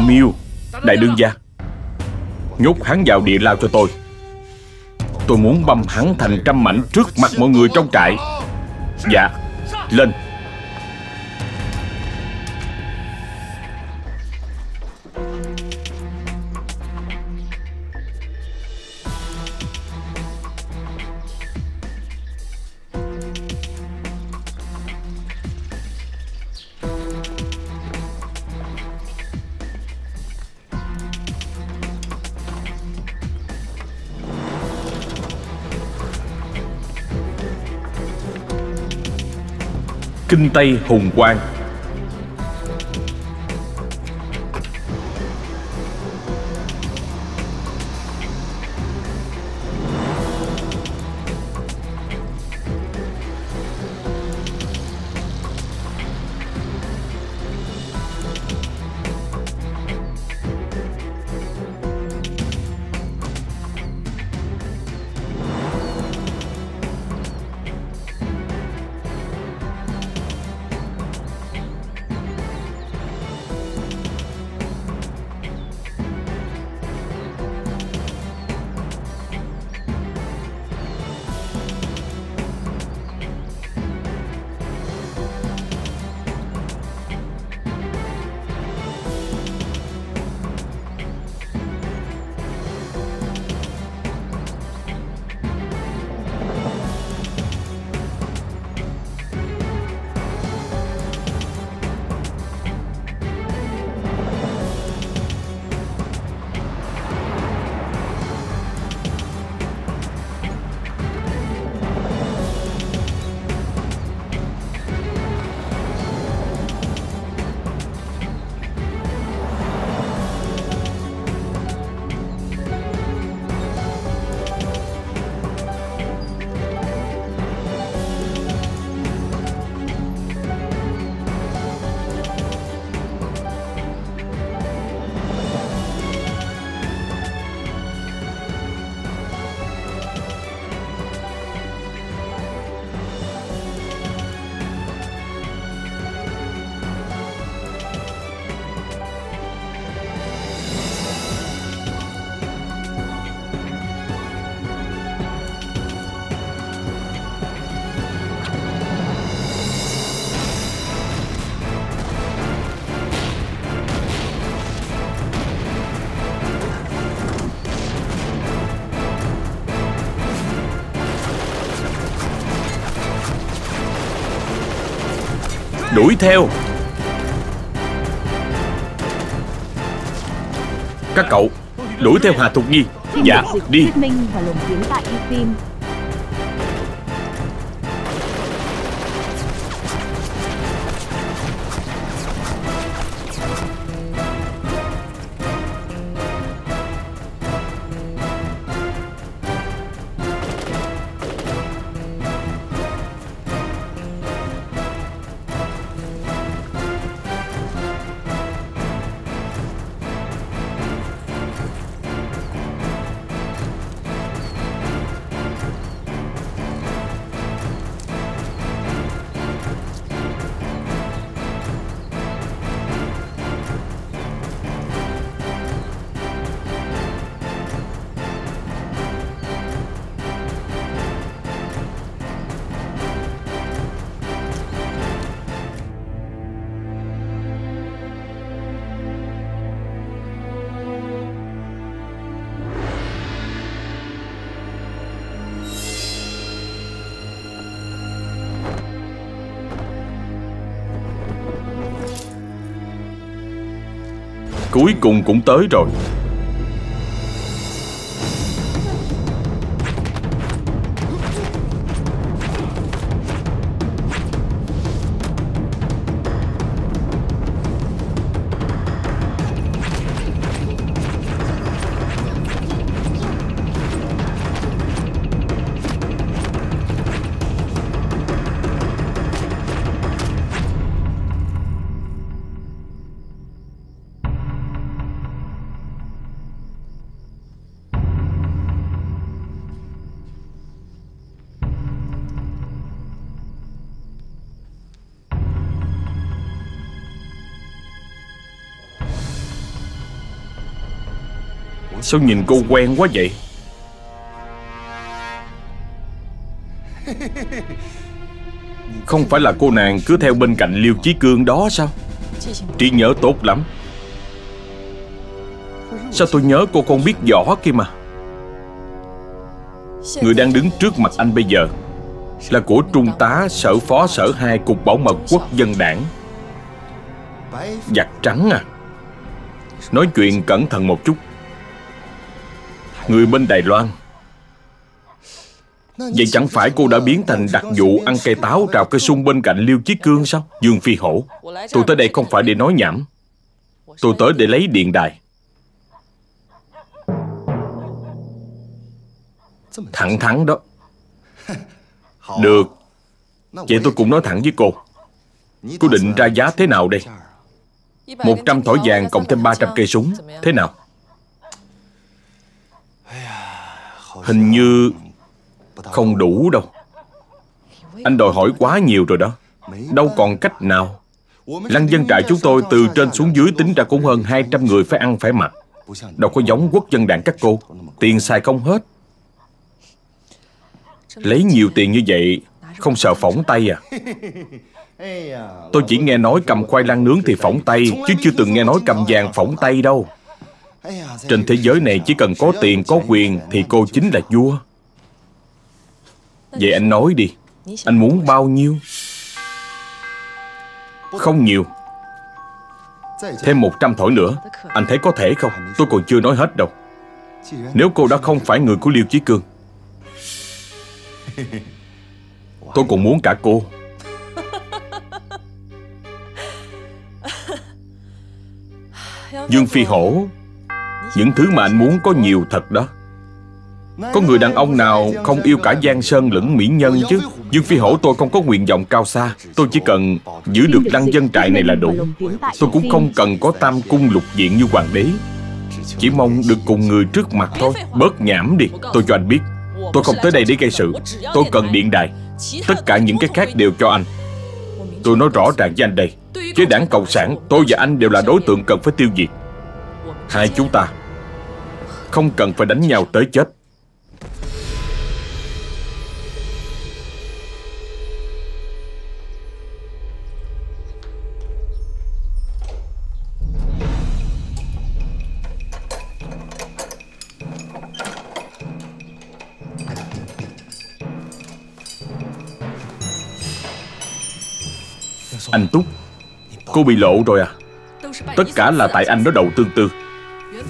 Miêu Đại đương gia. Nhốt hắn vào địa lao cho tôi. Tôi muốn băm hắn thành trăm mảnh Trước mặt mọi người trong trại. Dạ Lên. Kinh Tây Hùng Quang. Theo. Các cậu, Đuổi theo Hà Thục Nhi. Dạ đi. Thuyết minh và lồng tiếng tại phim Cuối cùng cũng tới rồi. Sao nhìn cô quen quá vậy? Không phải là cô nàng cứ theo bên cạnh Liêu Chí Cương đó sao? Trí nhớ tốt lắm. Sao tôi nhớ cô không biết rõ kia mà? Người đang đứng trước mặt anh bây giờ Là của Trung tá Sở Phó Sở 2 Cục Bảo mật Quốc dân đảng. Giặc trắng à. Nói chuyện cẩn thận một chút. Người bên Đài Loan. Vậy chẳng phải cô đã biến thành đặc vụ ăn cây táo rào cây sung bên cạnh Liêu Chí Cương sao? Dương Phi Hổ. Tôi tới đây không phải để nói nhảm. Tôi tới để lấy điện đài. Thẳng thắn đó. Được. Vậy tôi cũng nói thẳng với cô. Cô định ra giá thế nào đây? 100 thỏi vàng cộng thêm 300 cây súng. Thế nào? Hình như không đủ đâu. Anh đòi hỏi quá nhiều rồi đó. Đâu còn cách nào. Lăng dân trại chúng tôi từ trên xuống dưới tính ra cũng hơn 200 người phải ăn phải mặc. Đâu có giống quốc dân đảng các cô. Tiền xài không hết. Lấy nhiều tiền như vậy, Không sợ phỏng tay à? Tôi chỉ nghe nói cầm khoai lang nướng thì phỏng tay, Chứ chưa từng nghe nói cầm vàng phỏng tay đâu. Trên thế giới này chỉ cần có tiền, có quyền Thì cô chính là vua. Vậy anh nói đi, Anh muốn bao nhiêu? Không nhiều. Thêm 100 thỏi nữa, Anh thấy có thể không? Tôi còn chưa nói hết đâu. Nếu cô đã không phải người của Liêu Chí Cương, Tôi còn muốn cả cô. Dương Phi Hổ những thứ mà anh muốn có nhiều thật đó. Có người đàn ông nào không yêu cả Giang Sơn lẫn mỹ nhân chứ? Dương Phi Hổ tôi không có nguyện vọng cao xa. Tôi chỉ cần giữ được lăng dân trại này là đủ. Tôi cũng không cần có tam cung lục diện như hoàng đế. Chỉ mong được cùng người trước mặt thôi. Bớt nhảm đi, Tôi cho anh biết. Tôi không tới đây để gây sự. Tôi cần điện đài. Tất cả những cái khác đều cho anh. Tôi nói rõ ràng với anh đây. Với đảng Cộng sản, Tôi và anh đều là đối tượng cần phải tiêu diệt. Hai chúng ta. Không cần phải đánh nhau tới chết. Anh Túc, Cô bị lộ rồi à? Tất cả là tại anh đó đầu tương tư.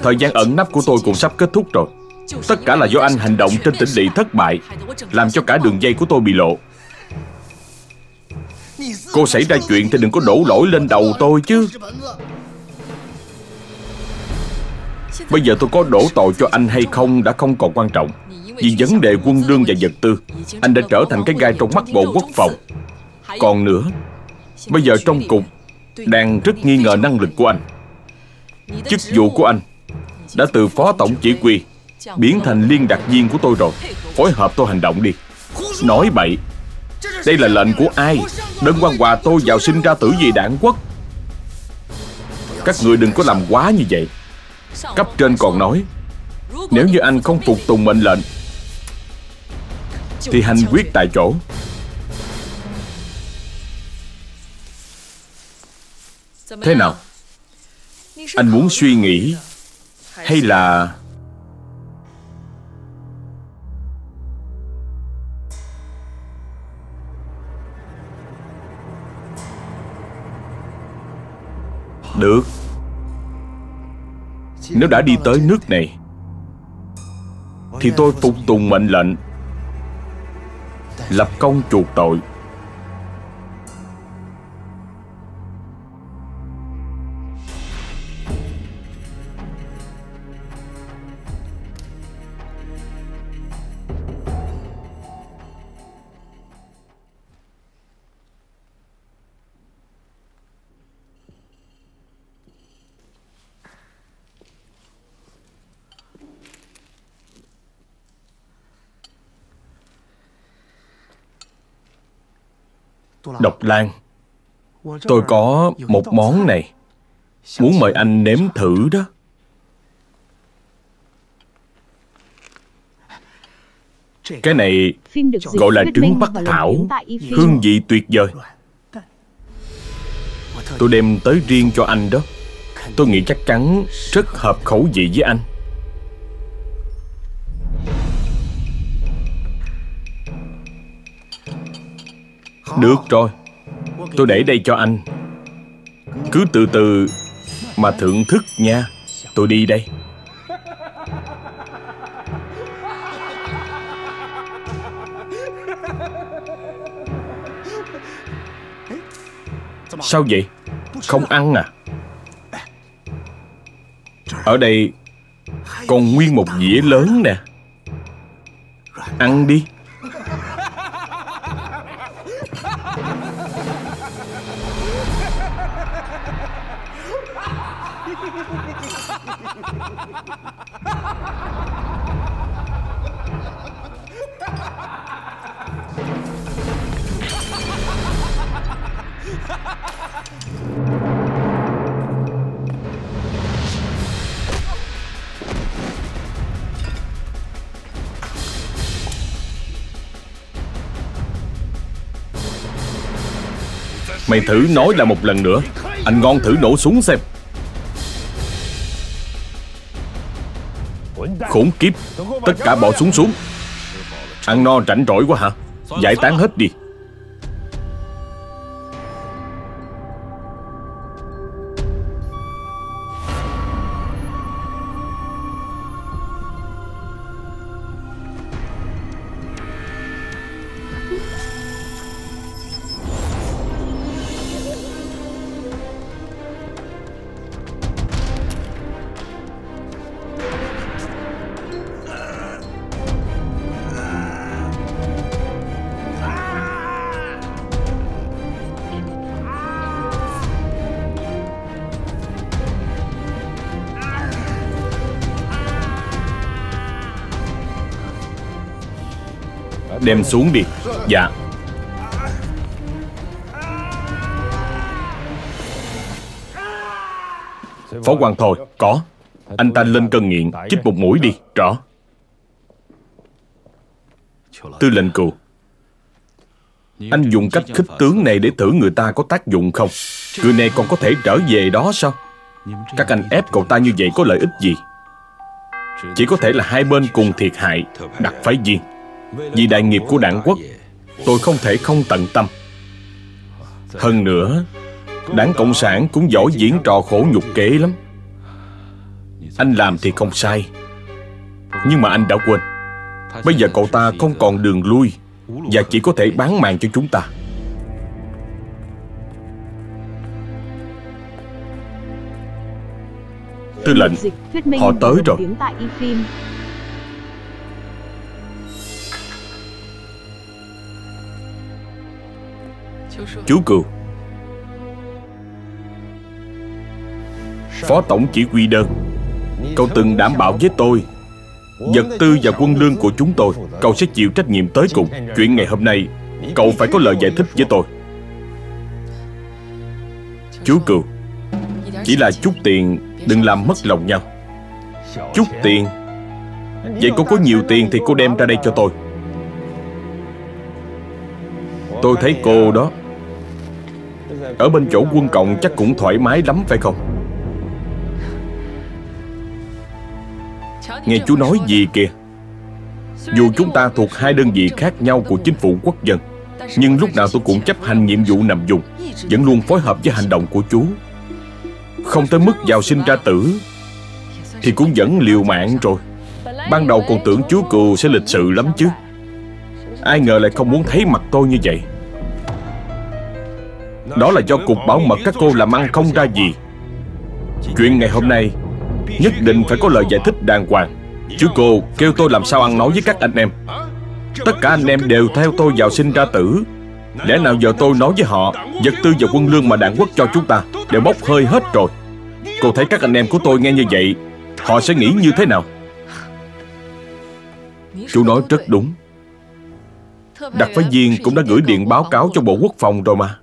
Thời gian ẩn nấp của tôi cũng sắp kết thúc rồi. Tất cả là do anh hành động trên tỉnh lỵ thất bại, Làm cho cả đường dây của tôi bị lộ. Cô xảy ra chuyện thì đừng có đổ lỗi lên đầu tôi chứ. Bây giờ tôi có đổ tội cho anh hay không đã không còn quan trọng. Vì vấn đề quân lương và vật tư, Anh đã trở thành cái gai trong mắt bộ quốc phòng. Còn nữa, Bây giờ trong cục, Đang rất nghi ngờ năng lực của anh. Chức vụ của anh đã từ phó tổng chỉ huy, Biến thành liên đặc viên của tôi rồi. Phối hợp tôi hành động đi. Nói bậy. Đây là lệnh của ai? Đơn quan hòa tôi vào sinh ra tử vì đảng quốc. Các người đừng có làm quá như vậy. Cấp trên còn nói, Nếu như anh không phục tùng mệnh lệnh, Thì hành quyết tại chỗ. Thế nào? Anh muốn suy nghĩ hay là Được. Nếu đã đi tới nước này Thì tôi phục tùng mệnh lệnh Lập công chuộc tội Độc Lan. Tôi có một món này. Muốn mời anh nếm thử đó. Cái này gọi là trứng bắc thảo. Hương vị tuyệt vời. Tôi đem tới riêng cho anh đó. Tôi nghĩ chắc chắn rất hợp khẩu vị với anh Được rồi. Tôi để đây cho anh. Cứ từ từ mà thưởng thức nha. Tôi đi đây. Sao vậy? Không ăn à? Ở đây còn nguyên một dĩa lớn nè. Ăn đi. Thử nói lại một lần nữa. Anh ngon thử nổ súng xem. Khốn kiếp, Tất cả bỏ súng xuống. Ăn no rảnh rỗi quá hả? Giải tán hết đi. Đem xuống đi. Dạ. Phó quan thôi, Có. Anh ta lên cân nghiện, Chích một mũi đi, Rõ. Tư lệnh cừu, Anh dùng cách khích tướng này để thử người ta có tác dụng không? Người này còn có thể trở về đó sao? Các anh ép cậu ta như vậy có lợi ích gì? Chỉ có thể là hai bên cùng thiệt hại Đặc phái viên. Vì đại nghiệp của đảng quốc Tôi không thể không tận tâm. Hơn nữa Đảng Cộng sản cũng giỏi diễn trò khổ nhục kế lắm. Anh làm thì không sai Nhưng mà anh đã quên. Bây giờ cậu ta không còn đường lui Và chỉ có thể bán mạng cho chúng ta. Tư lệnh Họ tới rồi. Chú Cừu Phó Tổng chỉ huy đơn. Cậu từng đảm bảo với tôi, Vật tư và quân lương của chúng tôi, Cậu sẽ chịu trách nhiệm tới cùng. Chuyện ngày hôm nay, Cậu phải có lời giải thích với tôi. Chú Cừu Chỉ là chút tiền, Đừng làm mất lòng nhau. Chút tiền. Vậy cô có nhiều tiền thì cô đem ra đây cho tôi. Tôi thấy cô đó. Ở bên chỗ quân cộng chắc cũng thoải mái lắm, phải không? Nghe chú nói gì kìa. Dù chúng ta thuộc hai đơn vị khác nhau của chính phủ quốc dân, Nhưng lúc nào tôi cũng chấp hành nhiệm vụ nằm vùng, Vẫn luôn phối hợp với hành động của chú. Không tới mức vào sinh ra tử, Thì cũng vẫn liều mạng rồi. Ban đầu còn tưởng chú Cừu sẽ lịch sự lắm chứ. Ai ngờ lại không muốn thấy mặt tôi như vậy. Đó là do cục bảo mật các cô làm ăn không ra gì. Chuyện ngày hôm nay Nhất định phải có lời giải thích đàng hoàng. Chứ cô kêu tôi làm sao ăn nói với các anh em. Tất cả anh em đều theo tôi vào sinh ra tử. Lẽ nào giờ tôi nói với họ, Vật tư và quân lương mà đảng quốc cho chúng ta Đều bốc hơi hết rồi. Cô thấy các anh em của tôi nghe như vậy, Họ sẽ nghĩ như thế nào? Chú nói rất đúng. Đặc phái viên cũng đã gửi điện báo cáo cho Bộ Quốc phòng rồi mà.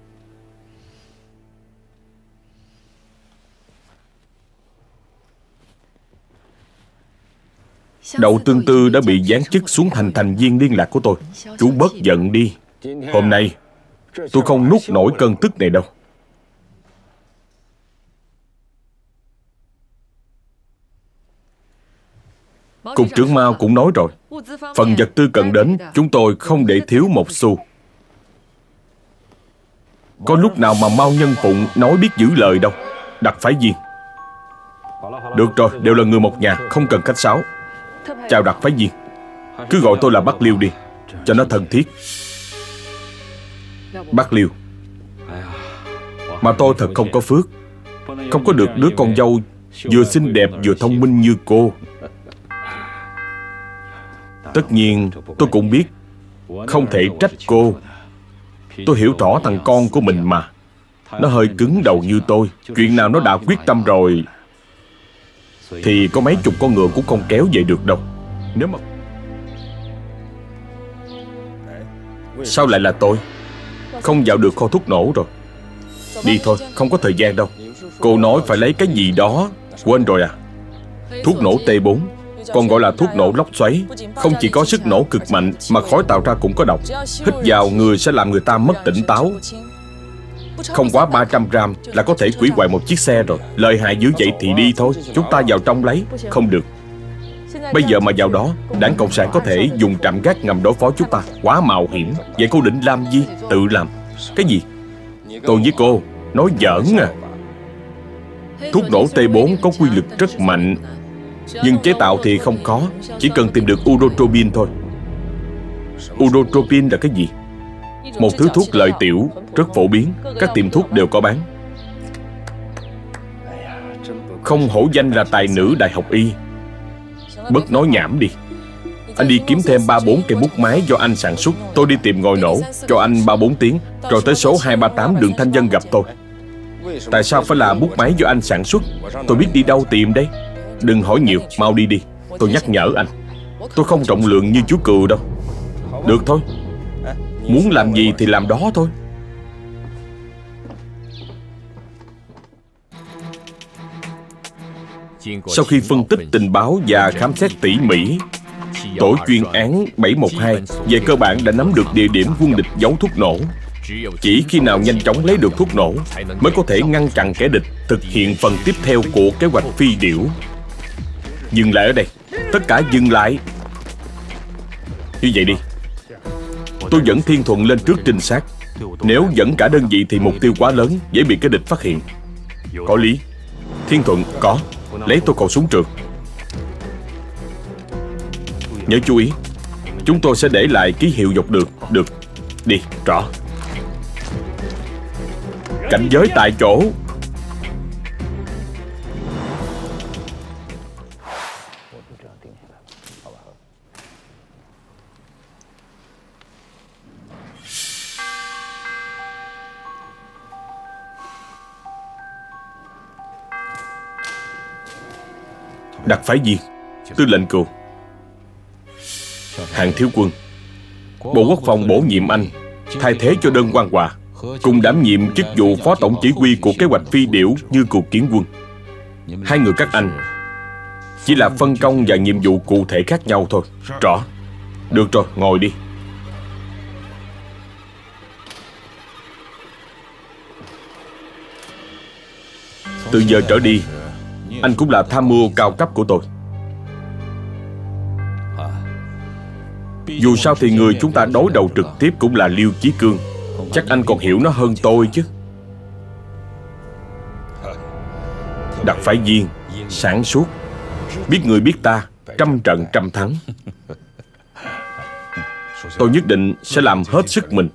Đậu Tương Tư đã bị giáng chức xuống thành thành viên liên lạc của tôi. Chú bớt giận đi. Hôm nay tôi không nuốt nổi cơn tức này đâu. Cục trưởng Mao cũng nói rồi. Phần vật tư cần đến Chúng tôi không để thiếu một xu. Có lúc nào mà Mao Nhân Phụng nói biết giữ lời đâu Đặc phái viên. Được rồi, đều là người một nhà Không cần khách sáo Chào đặc phái viên. Cứ gọi tôi là Bắc Liêu đi, Cho nó thân thiết. Bắc Liêu, Mà tôi thật không có phước. Không có được đứa con dâu Vừa xinh đẹp vừa thông minh như cô. Tất nhiên, tôi cũng biết Không thể trách cô. Tôi hiểu rõ thằng con của mình mà. Nó hơi cứng đầu như tôi. Chuyện nào nó đã quyết tâm rồi thì có mấy chục con ngựa cũng không kéo về được đâu. Nếu mà Sao lại là tôi? Không vào được kho thuốc nổ rồi. Đi thôi, không có thời gian đâu. Cô nói phải lấy cái gì đó. Quên rồi à. Thuốc nổ T4 Còn gọi là thuốc nổ lốc xoáy. Không chỉ có sức nổ cực mạnh Mà khói tạo ra cũng có độc. Hít vào người sẽ làm người ta mất tỉnh táo. Không quá 300 gram Là có thể quỷ hoại một chiếc xe rồi. Lợi hại dữ vậy thì đi thôi. Chúng ta vào trong lấy. Không được. Bây giờ mà vào đó, Đảng Cộng sản có thể dùng trạm gác ngầm đối phó chúng ta. Quá mạo hiểm. Vậy cô định làm gì? Tự làm. Cái gì? Tôi với cô Nói giỡn à. Thuốc nổ T4 có quy lực rất mạnh. Nhưng chế tạo thì không có. Chỉ cần tìm được Urotropin thôi. Urotropin là cái gì? Một thứ thuốc lợi tiểu Rất phổ biến Các tiệm thuốc đều có bán. Không hổ danh là tài nữ đại học y. Bớt nói nhảm đi. Anh đi kiếm thêm 3-4 cây bút máy do anh sản xuất. Tôi đi tìm ngồi nổ Cho anh 3-4 tiếng Rồi tới số 238 đường Thanh Dân gặp tôi. Tại sao phải là bút máy do anh sản xuất? Tôi biết đi đâu tìm đây. Đừng hỏi nhiều, mau đi đi. Tôi nhắc nhở anh. Tôi không rộng lượng như chú Cừu đâu. Được thôi. Muốn làm gì thì làm đó thôi. Sau khi phân tích tình báo và khám xét tỉ mỉ, Tổ chuyên án 712 về cơ bản đã nắm được địa điểm quân địch giấu thuốc nổ. Chỉ khi nào nhanh chóng lấy được thuốc nổ Mới có thể ngăn chặn kẻ địch thực hiện phần tiếp theo của kế hoạch phi điểu. Dừng lại ở đây, Tất cả dừng lại. Như vậy đi. Tôi dẫn Thiên Thuận lên trước trinh sát. Nếu dẫn cả đơn vị thì mục tiêu quá lớn, Dễ bị cái địch phát hiện. Có lý. Thiên Thuận, có. Lấy tôi cầu súng trường Nhớ chú ý. Chúng tôi sẽ để lại ký hiệu dọc đường. Được. Đi, rõ. Cảnh giới tại chỗ. Đặc phái viên Tư lệnh cừu Hạng thiếu quân Bộ Quốc phòng bổ nhiệm anh Thay thế cho đơn quan hòa Cùng đảm nhiệm chức vụ phó tổng chỉ huy Của kế hoạch phi điểu như cuộc kiến quân. Hai người các anh Chỉ là phân công và nhiệm vụ cụ thể khác nhau thôi. Rõ. Được rồi, ngồi đi. Từ giờ trở đi anh cũng là tham mưu cao cấp của tôi. Dù sao thì người chúng ta đối đầu trực tiếp cũng là Liêu Chí Cương. Chắc anh còn hiểu nó hơn tôi chứ. Đặc phái viên Sáng suốt Biết người biết ta, Trăm trận trăm thắng. Tôi nhất định sẽ làm hết sức mình.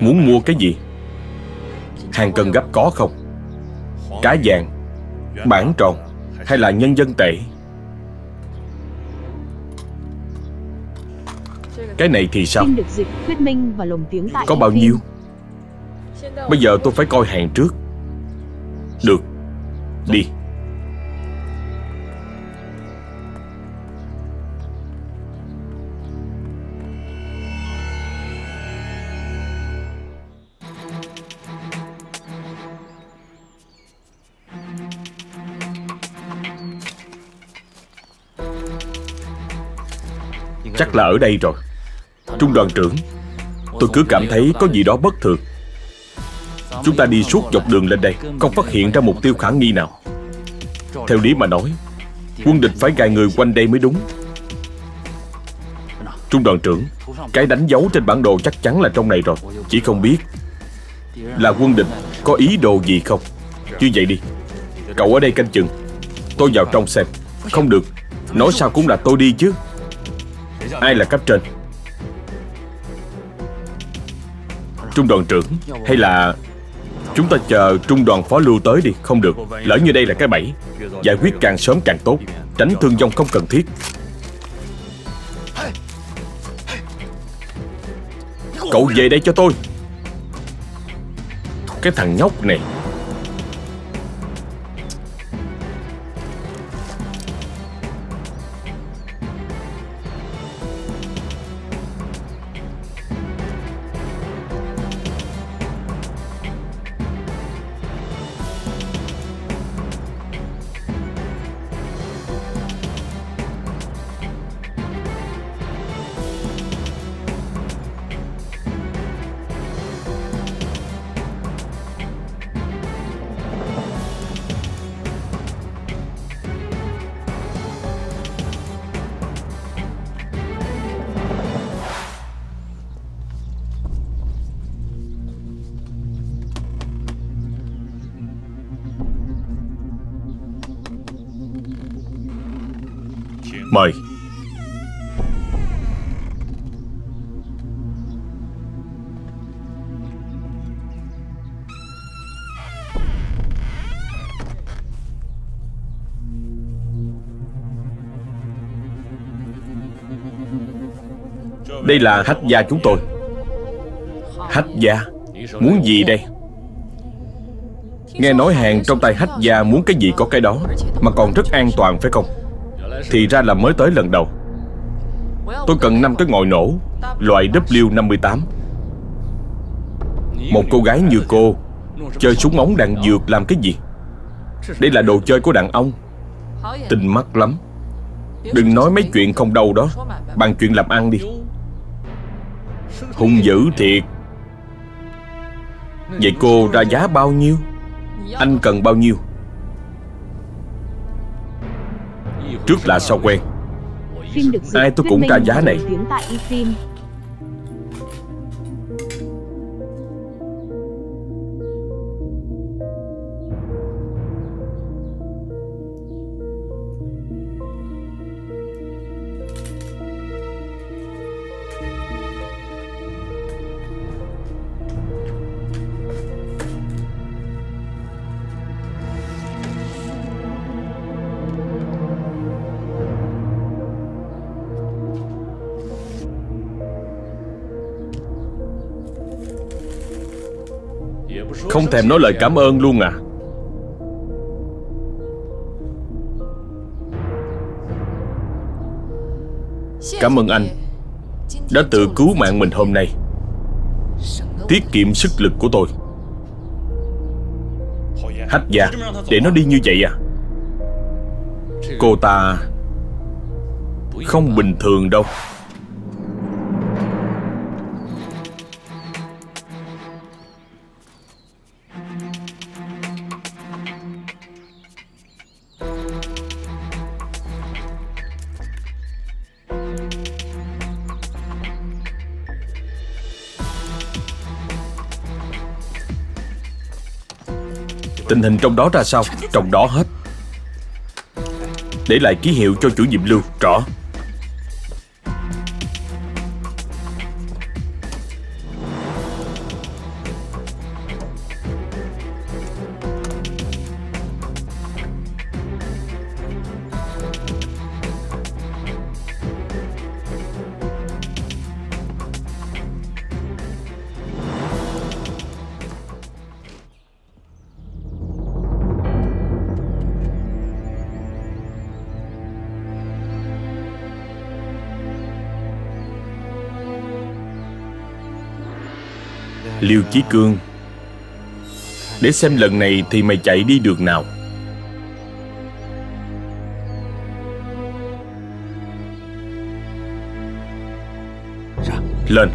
Muốn mua cái gì? Hàng cần gấp có không? Cá vàng Bản tròn Hay là nhân dân tệ? Cái này thì sao? Có bao nhiêu? Bây giờ tôi phải coi hàng trước. Được. Đi Chắc là ở đây rồi. Trung đoàn trưởng, Tôi cứ cảm thấy có gì đó bất thường. Chúng ta đi suốt dọc đường lên đây, Không phát hiện ra mục tiêu khả nghi nào. Theo lý mà nói, Quân địch phải gài người quanh đây mới đúng. Trung đoàn trưởng, Cái đánh dấu trên bản đồ chắc chắn là trong này rồi. Chỉ không biết Là quân địch có ý đồ gì không. Như vậy đi, Cậu ở đây canh chừng. Tôi vào trong xem. Không được, Nói sao cũng là tôi đi chứ. Ai là cấp trên Trung đoàn trưởng? Hay là Chúng ta chờ trung đoàn phó lưu tới đi? Không được, Lỡ như đây là cái bẫy. Giải quyết càng sớm càng tốt, Tránh thương vong không cần thiết. Cậu về đây cho tôi. Cái thằng nhóc này. Mời. Đây là hách gia chúng tôi. Hách gia? Muốn gì đây? Nghe nói hàng trong tay hách gia muốn cái gì có cái đó, Mà còn rất an toàn, phải không? Thì ra là mới tới lần đầu. Tôi cần năm cái ngòi nổ, Loại W58 Một cô gái như cô, Chơi súng ống đạn dược làm cái gì? Đây là đồ chơi của đàn ông. Tinh mắt lắm. Đừng nói mấy chuyện không đâu đó. Bàn chuyện làm ăn đi. Hung dữ thiệt. Vậy cô ra giá bao nhiêu? Anh cần bao nhiêu? Trước là sao quen Ai tôi cũng trả giá này. Không thèm nói lời cảm ơn luôn à. Cảm ơn anh Đã tự cứu mạng mình hôm nay, Tiết kiệm sức lực của tôi. Hách già Để nó đi như vậy à? Cô ta Không bình thường đâu. Tình hình trong đó ra sao? Trong đó hết. Để lại ký hiệu cho chủ nhiệm lưu, Rõ. Chí Cương. Để xem lần này thì mày chạy đi đường nào. Lên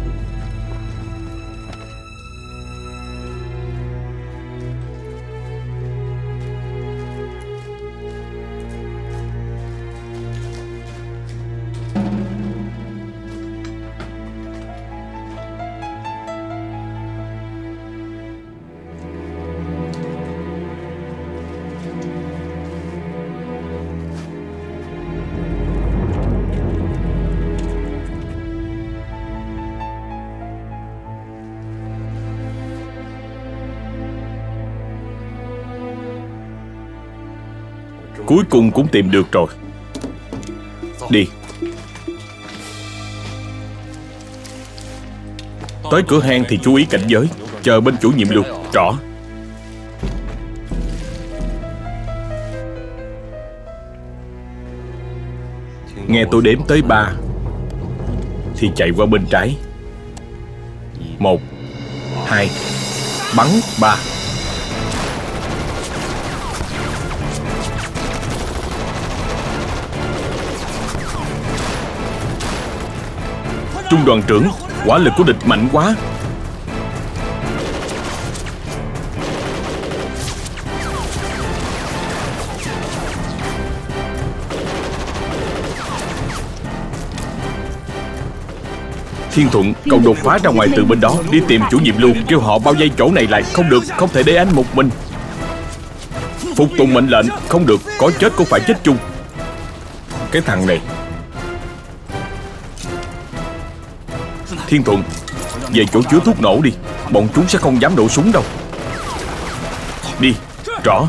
Cuối cùng cũng tìm được rồi. Đi. Tới cửa hang thì chú ý cảnh giới. Chờ bên chủ nhiệm luôn Rõ. Nghe tôi đếm tới ba, Thì chạy qua bên trái. Một, Hai, Bắn ba. Trung đoàn trưởng, Quả lực của địch mạnh quá. Thiên Thuận Cậu đột phá ra ngoài từ bên đó, Đi tìm chủ nhiệm lưu Kêu họ bao vây chỗ này lại, Không được, Không thể để anh một mình. Phục tùng mệnh lệnh, Không được, Có chết cũng phải chết chung. Cái thằng này Thiên Thuận. Về chỗ chứa thuốc nổ đi. Bọn chúng sẽ không dám nổ súng đâu. Đi Rõ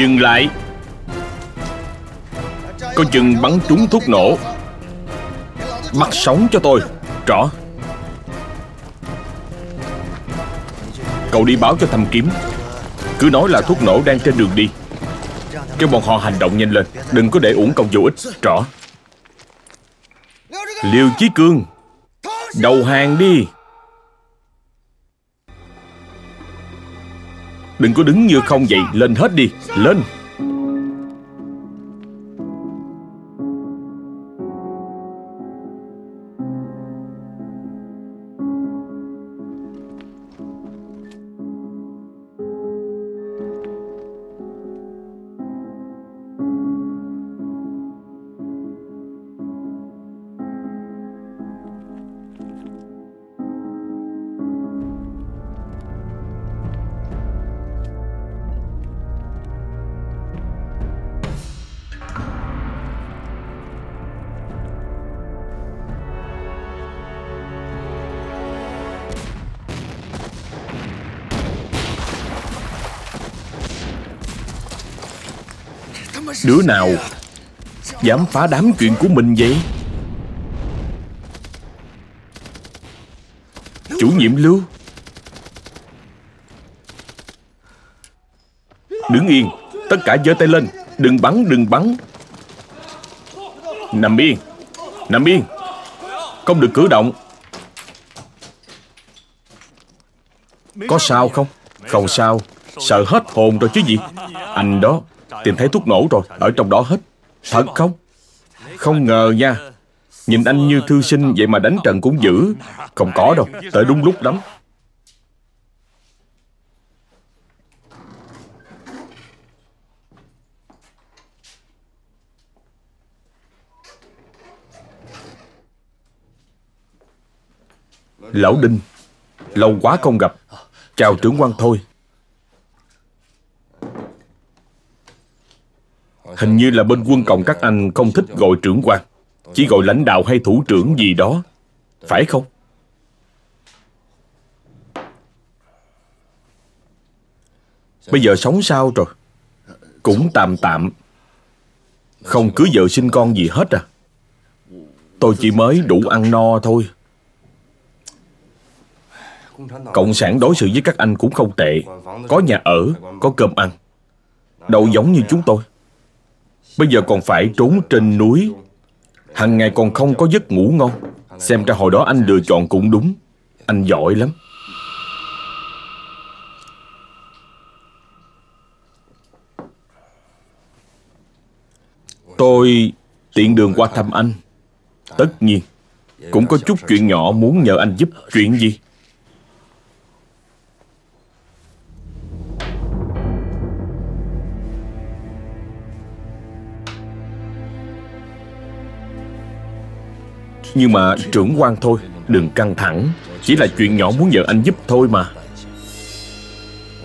Dừng lại. Coi chừng bắn trúng thuốc nổ. Bắt sống cho tôi Rõ Cậu đi báo cho thăm kiếm. Cứ nói là thuốc nổ đang trên đường đi. Kêu bọn họ hành động nhanh lên, Đừng có để uổng công vô ích Rõ Liêu Chí Cương, Đầu hàng đi. Đừng có đứng như không vậy Lên hết đi Lên. Đứa nào Dám phá đám chuyện của mình vậy? Chủ nhiệm Lưu. Đứng yên, Tất cả giơ tay lên, Đừng bắn đừng bắn. Nằm yên Nằm yên, Không được cử động. Có sao không? Không sao, Sợ hết hồn rồi chứ gì. Anh đó. Tìm thấy thuốc nổ rồi, Ở trong đó hết. Thật không? Không ngờ nha. Nhìn anh như thư sinh Vậy mà đánh trận cũng dữ. Không có đâu, Tới đúng lúc lắm. Lão Đinh, Lâu quá không gặp. Chào trưởng quan thôi. Hình như là bên quân cộng các anh không thích gọi trưởng quan Chỉ gọi lãnh đạo hay thủ trưởng gì đó. Phải không? Bây giờ sống sao rồi? Cũng tạm tạm. Không cưới vợ sinh con gì hết à? Tôi chỉ mới đủ ăn no thôi. Cộng sản đối xử với các anh cũng không tệ. Có nhà ở, có cơm ăn. Đâu giống như chúng tôi. Bây giờ còn phải trốn trên núi. Hằng ngày còn không có giấc ngủ ngon. Xem ra hồi đó anh lựa chọn cũng đúng. Anh giỏi lắm. Tôi tiện đường qua thăm anh. Tất nhiên, Cũng có chút chuyện nhỏ muốn nhờ anh giúp Chuyện gì. Nhưng mà trưởng quan thôi, Đừng căng thẳng. Chỉ là chuyện nhỏ muốn nhờ anh giúp thôi mà.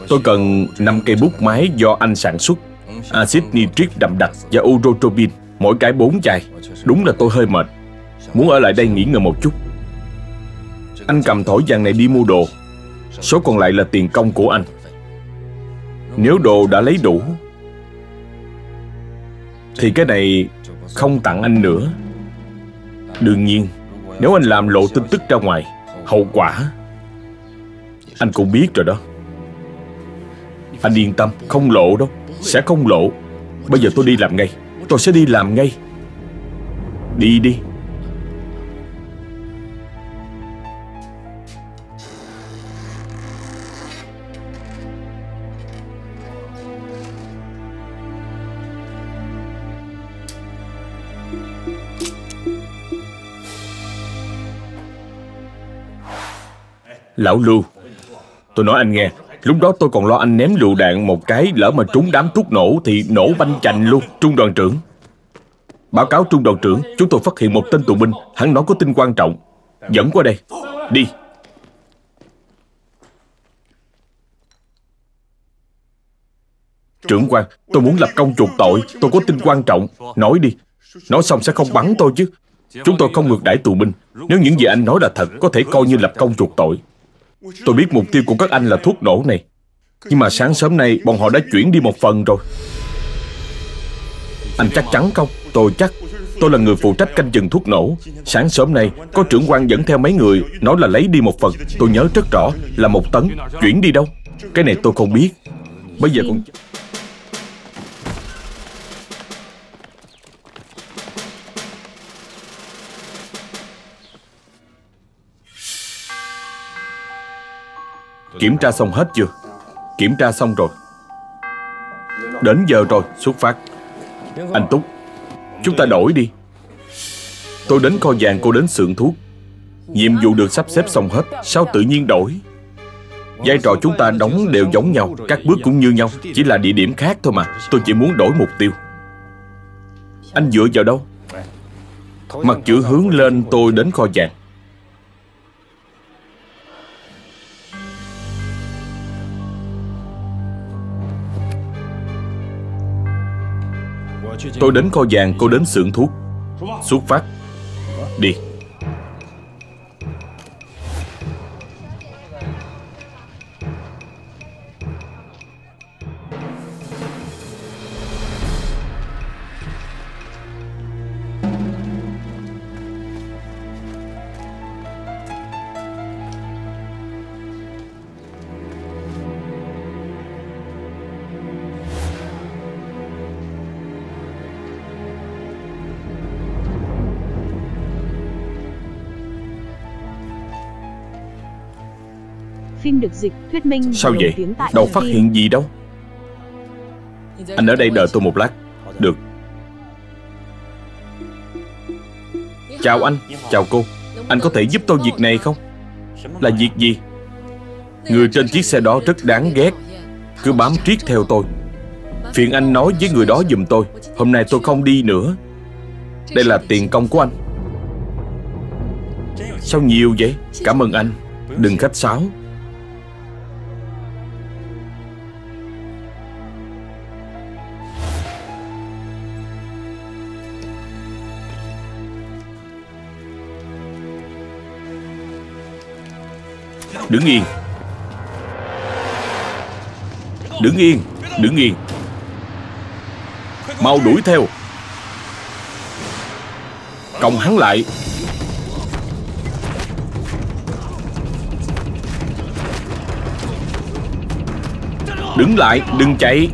Tôi cần 5 cây bút máy do anh sản xuất. Axit nitric đậm đặc và urotropin, Mỗi cái 4 chai. Đúng là tôi hơi mệt. Muốn ở lại đây nghỉ ngơi một chút. Anh cầm thỏi vàng này đi mua đồ. Số còn lại là tiền công của anh. Nếu đồ đã lấy đủ, Thì cái này không tặng anh nữa. Đương nhiên, Nếu anh làm lộ tin tức ra ngoài, Hậu quả Anh cũng biết rồi đó. Anh yên tâm, Không lộ đâu, Sẽ không lộ. Bây giờ tôi đi làm ngay, Tôi sẽ đi làm ngay. Đi đi. Lão Lưu. Tôi nói anh nghe, Lúc đó tôi còn lo anh ném lựu đạn một cái Lỡ mà trúng đám thuốc nổ Thì nổ banh chành luôn. Trung đoàn trưởng. Báo cáo trung đoàn trưởng, Chúng tôi phát hiện một tên tù binh, Hắn nói có tin quan trọng. Dẫn qua đây. Đi. Trưởng quan, Tôi muốn lập công chuộc tội. Tôi có tin quan trọng. Nói đi. Nói xong sẽ không bắn tôi chứ. Chúng tôi không ngược đãi tù binh. Nếu những gì anh nói là thật, Có thể coi như lập công chuộc tội. Tôi biết mục tiêu của các anh là thuốc nổ này. Nhưng mà sáng sớm nay, Bọn họ đã chuyển đi một phần rồi. Anh chắc chắn không? Tôi chắc. Tôi là người phụ trách canh chừng thuốc nổ. Sáng sớm nay, Có trưởng quan dẫn theo mấy người, Nói là lấy đi một phần. Tôi nhớ rất rõ, Là một tấn. Chuyển đi đâu? Cái này tôi không biết. Bây giờ còn Kiểm tra xong hết chưa? Kiểm tra xong rồi. Đến giờ rồi, xuất phát. Anh Túc, Chúng ta đổi đi. Tôi đến kho vàng cô đến xưởng thuốc. Nhiệm vụ được sắp xếp xong hết, Sao tự nhiên đổi? Vai trò chúng ta đóng đều giống nhau, Các bước cũng như nhau, Chỉ là địa điểm khác thôi mà. Tôi chỉ muốn đổi mục tiêu. Anh dựa vào đâu? Mặt chữ hướng lên tôi đến kho vàng. Tôi đến kho vàng, cô đến xưởng thuốc. Xuất phát. Đi. Phim được dịch, thuyết minh Sao vậy? Đâu phát hiện gì đâu? Anh ở đây đợi tôi một lát. Được. Chào anh. Chào cô. Anh có thể giúp tôi việc này không? Là việc gì? Người trên chiếc xe đó rất đáng ghét. Cứ bám triết theo tôi. Phiền anh nói với người đó giùm tôi. Hôm nay tôi không đi nữa. Đây là tiền công của anh. Sao nhiều vậy? Cảm ơn anh. Đừng khách sáo Đứng yên. Đứng yên Đứng yên. Mau đuổi theo. Cộng hắn lại. Đứng lại, Đừng chạy.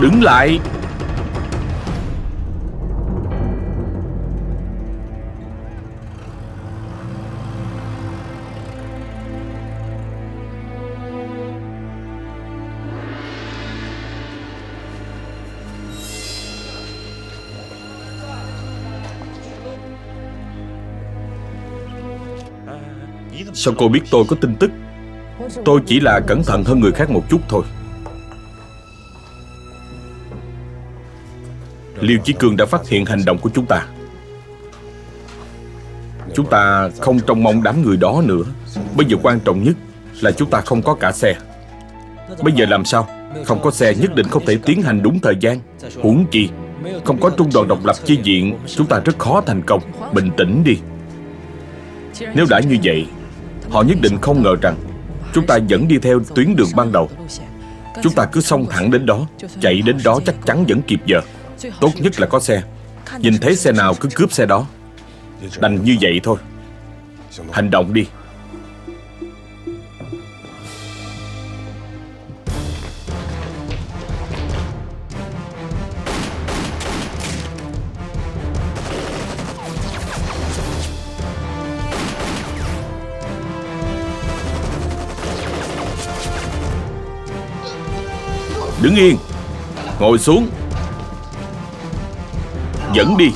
Đứng lại. Sao cô biết tôi có tin tức? Tôi chỉ là cẩn thận hơn người khác một chút thôi. Liêu Chí Cường đã phát hiện hành động của chúng ta. Chúng ta không trông mong đám người đó nữa. Bây giờ quan trọng nhất là chúng ta không có cả xe. Bây giờ làm sao? Không có xe nhất định không thể tiến hành đúng thời gian. Huống chi, Không có trung đoàn độc lập chi viện, Chúng ta rất khó thành công. Bình tĩnh đi. Nếu đã như vậy Họ nhất định không ngờ rằng Chúng ta vẫn đi theo tuyến đường ban đầu. Chúng ta cứ xông thẳng đến đó, Chạy đến đó chắc chắn vẫn kịp giờ. Tốt nhất là có xe. Nhìn thấy xe nào cứ cướp xe đó. Đành như vậy thôi. Hành động đi. Đứng yên. Ngồi xuống. Dẫn đi.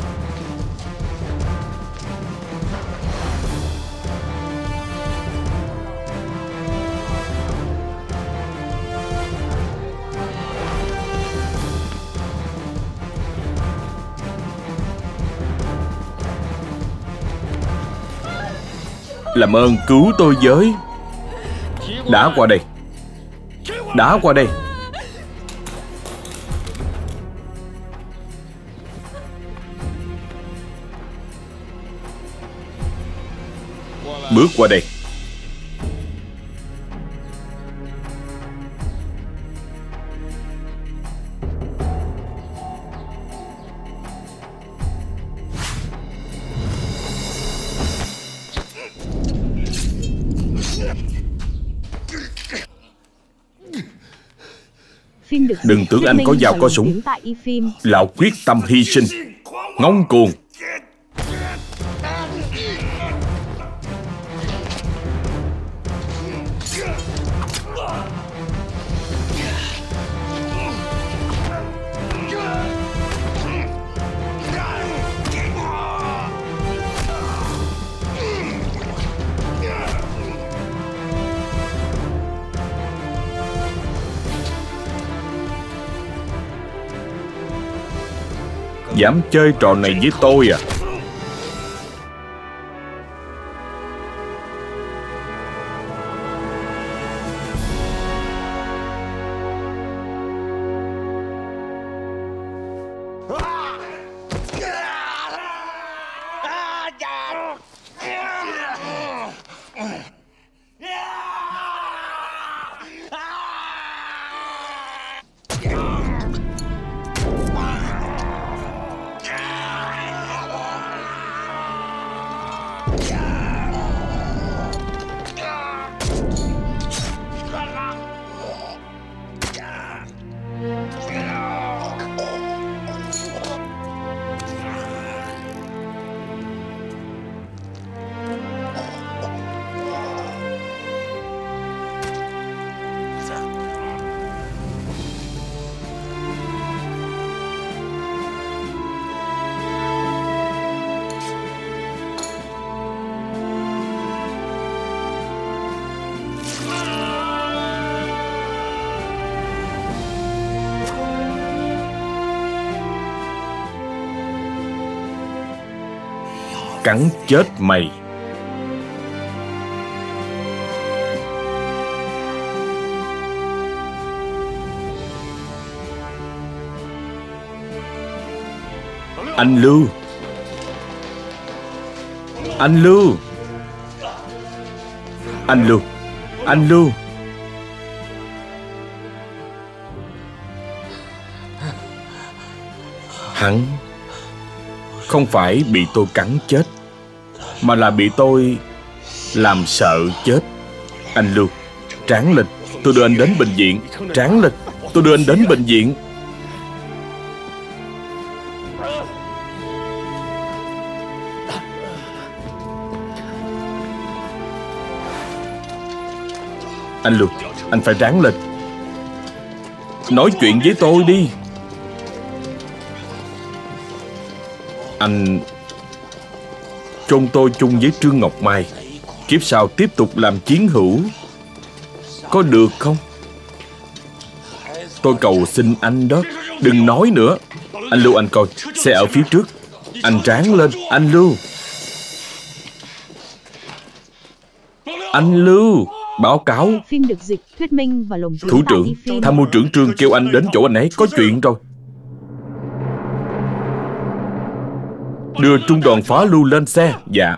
Làm ơn cứu tôi với. Đã qua đây. Đã qua đây. bước qua đây. Đừng tưởng anh có dao có súng. Lão quyết tâm hy sinh. Ngông cuồng. Dám chơi trò này với tôi à? Chết mày. Anh Lưu. Anh Lưu. Anh Lưu. Anh Lưu. Hắn Không phải bị tôi cắn chết. Mà là bị tôi Làm sợ chết. Anh Lưu, Tráng lịch, Tôi đưa anh đến bệnh viện. Tráng lịch, Tôi đưa anh đến bệnh viện. Anh Lưu, Anh phải ráng lên Nói chuyện với tôi đi. Anh chôn tôi chung với Trương Ngọc Mai. Kiếp sau tiếp tục làm chiến hữu. Có được không? Tôi cầu xin anh đó. Đừng nói nữa. Anh Lưu anh coi Xe ở phía trước. Anh tráng lên. Anh Lưu. Anh Lưu Báo cáo. Phim được dịch, thuyết minh và lồng Thủ trưởng. Tham mưu trưởng trương kêu anh đến chỗ anh ấy. Có chuyện rồi Đưa trung đoàn phá lưu lên xe. Dạ.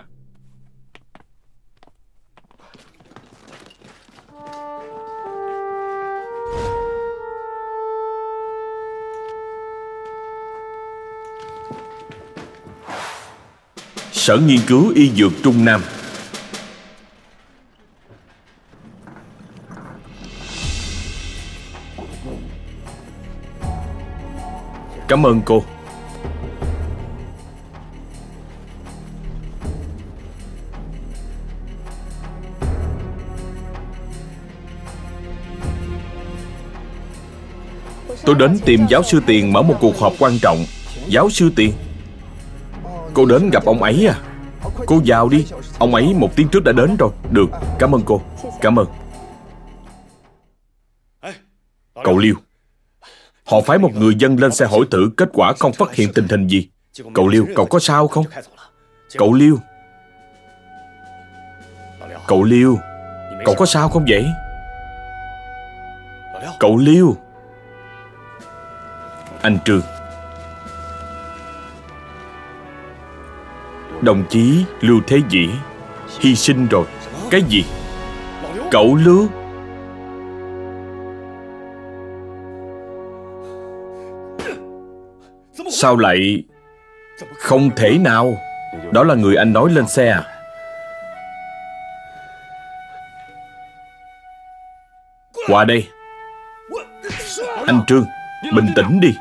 Sở Nghiên cứu Y Dược Trung Nam. Cảm ơn cô. Tôi đến tìm giáo sư Tiền mở một cuộc họp quan trọng. Giáo sư Tiền. Cô đến gặp ông ấy à? Cô vào đi. Ông ấy một tiếng trước đã đến rồi. Được, cảm ơn cô. Cảm ơn. Cậu Liêu. Họ phái một người dân lên xe hỏi thử Kết quả không phát hiện tình hình gì. Cậu Liêu, cậu có sao không? Cậu Liêu. Cậu Liêu. Cậu có sao không vậy? Cậu Liêu. Anh Trương Đồng chí Lưu Thế Dĩ, Hy sinh rồi. Cái gì? Cậu Lưu Sao lại Không thể nào? Đó là người anh nói lên xe à? Qua đây. Anh Trương, Bình tĩnh đi.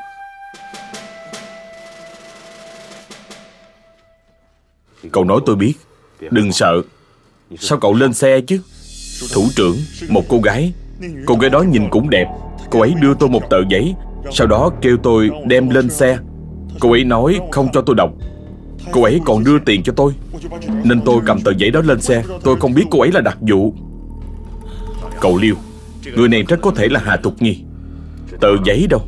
Cậu nói tôi biết. Đừng sợ. Sao cậu lên xe chứ? Thủ trưởng, Một cô gái. Cô gái đó nhìn cũng đẹp. Cô ấy đưa tôi một tờ giấy. Sau đó kêu tôi đem lên xe. Cô ấy nói không cho tôi đọc. Cô ấy còn đưa tiền cho tôi. Nên tôi cầm tờ giấy đó lên xe. Tôi không biết cô ấy là đặc vụ. Cậu Liêu, Người này rất có thể là Hà Thục Nhi. Tờ giấy đâu?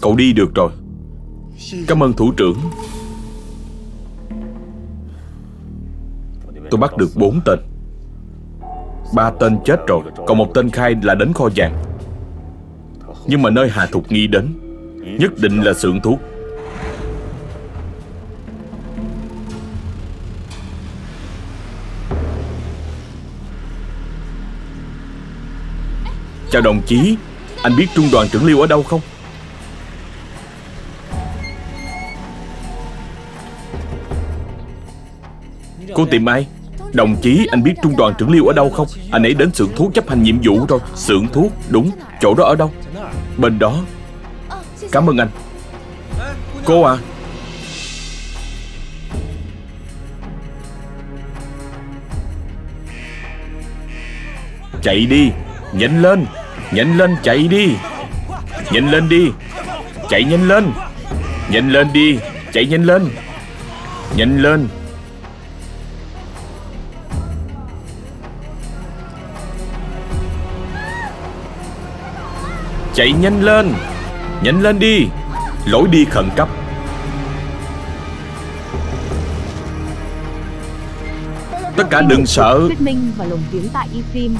Cậu đi được rồi. Cảm ơn thủ trưởng. Tôi bắt được bốn tên. Ba tên chết rồi, Còn một tên khai là đến kho vàng. Nhưng mà nơi Hà Thục Nghi đến, Nhất định là xưởng thuốc. Chào đồng chí, Anh biết trung đoàn trưởng Liêu ở đâu không? Cô tìm ai? Đồng chí, anh biết trung đoàn trưởng Liêu ở đâu không? Anh ấy đến xưởng thuốc chấp hành nhiệm vụ rồi Xưởng thuốc, đúng. Chỗ đó ở đâu? Bên đó. Cảm ơn anh. Cô à. Chạy đi. Nhanh lên. Nhanh lên chạy đi. Nhanh lên đi. Chạy nhanh lên. Nhanh lên đi. Chạy nhanh lên. Nhanh lên. Chạy nhanh lên. Nhanh lên đi. Lối đi khẩn cấp. Tất cả đừng sợ. Thuyết minh và lồng tiếng tại e-film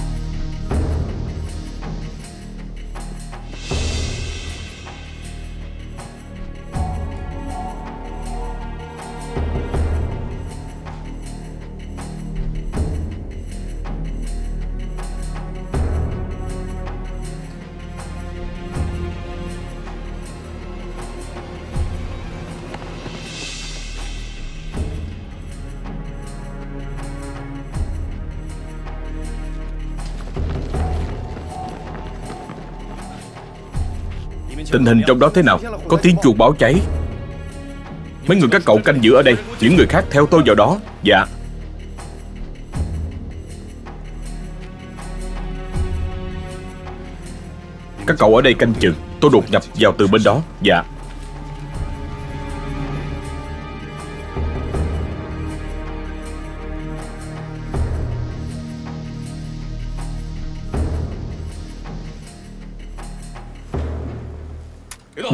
Tình hình trong đó thế nào? Có tiếng chuột báo cháy. Mấy người các cậu canh giữ ở đây, Những người khác theo tôi vào đó. Dạ. Các cậu ở đây canh chừng. Tôi đột nhập vào từ bên đó. Dạ.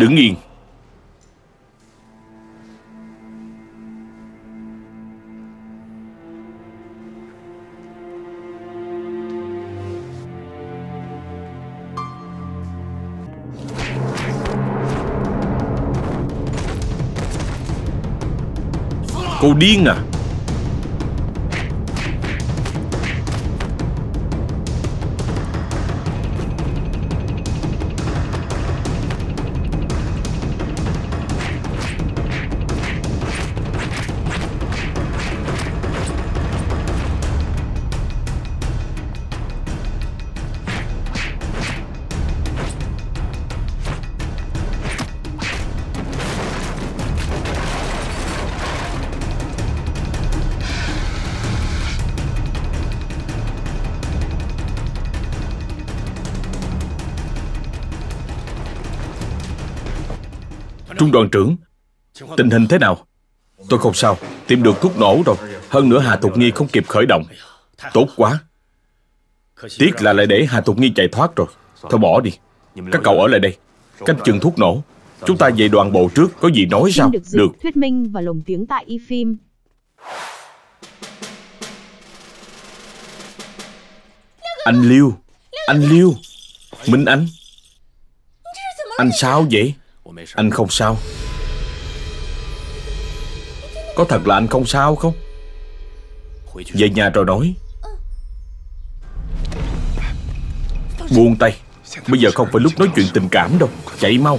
Đứng yên. Cô điên à? Trung đoàn trưởng Tình hình thế nào? Tôi không sao Tìm được thuốc nổ rồi. Hơn nữa Hà Thục Nghi không kịp khởi động. Tốt quá. Tiếc là lại để Hà Thục Nghi chạy thoát rồi. Thôi bỏ đi. Các cậu ở lại đây. Canh chừng thuốc nổ. Chúng ta về đoàn bộ trước. Có gì nói sao? được Được. thuyết minh và lồng tiếng tại y phim. Anh Liêu. Anh Liêu. Minh Anh Anh sao vậy anh không sao. Có thật là anh không sao không? Về nhà rồi nói. Buông tay. Bây giờ không phải lúc nói chuyện tình cảm đâu. Chạy mau.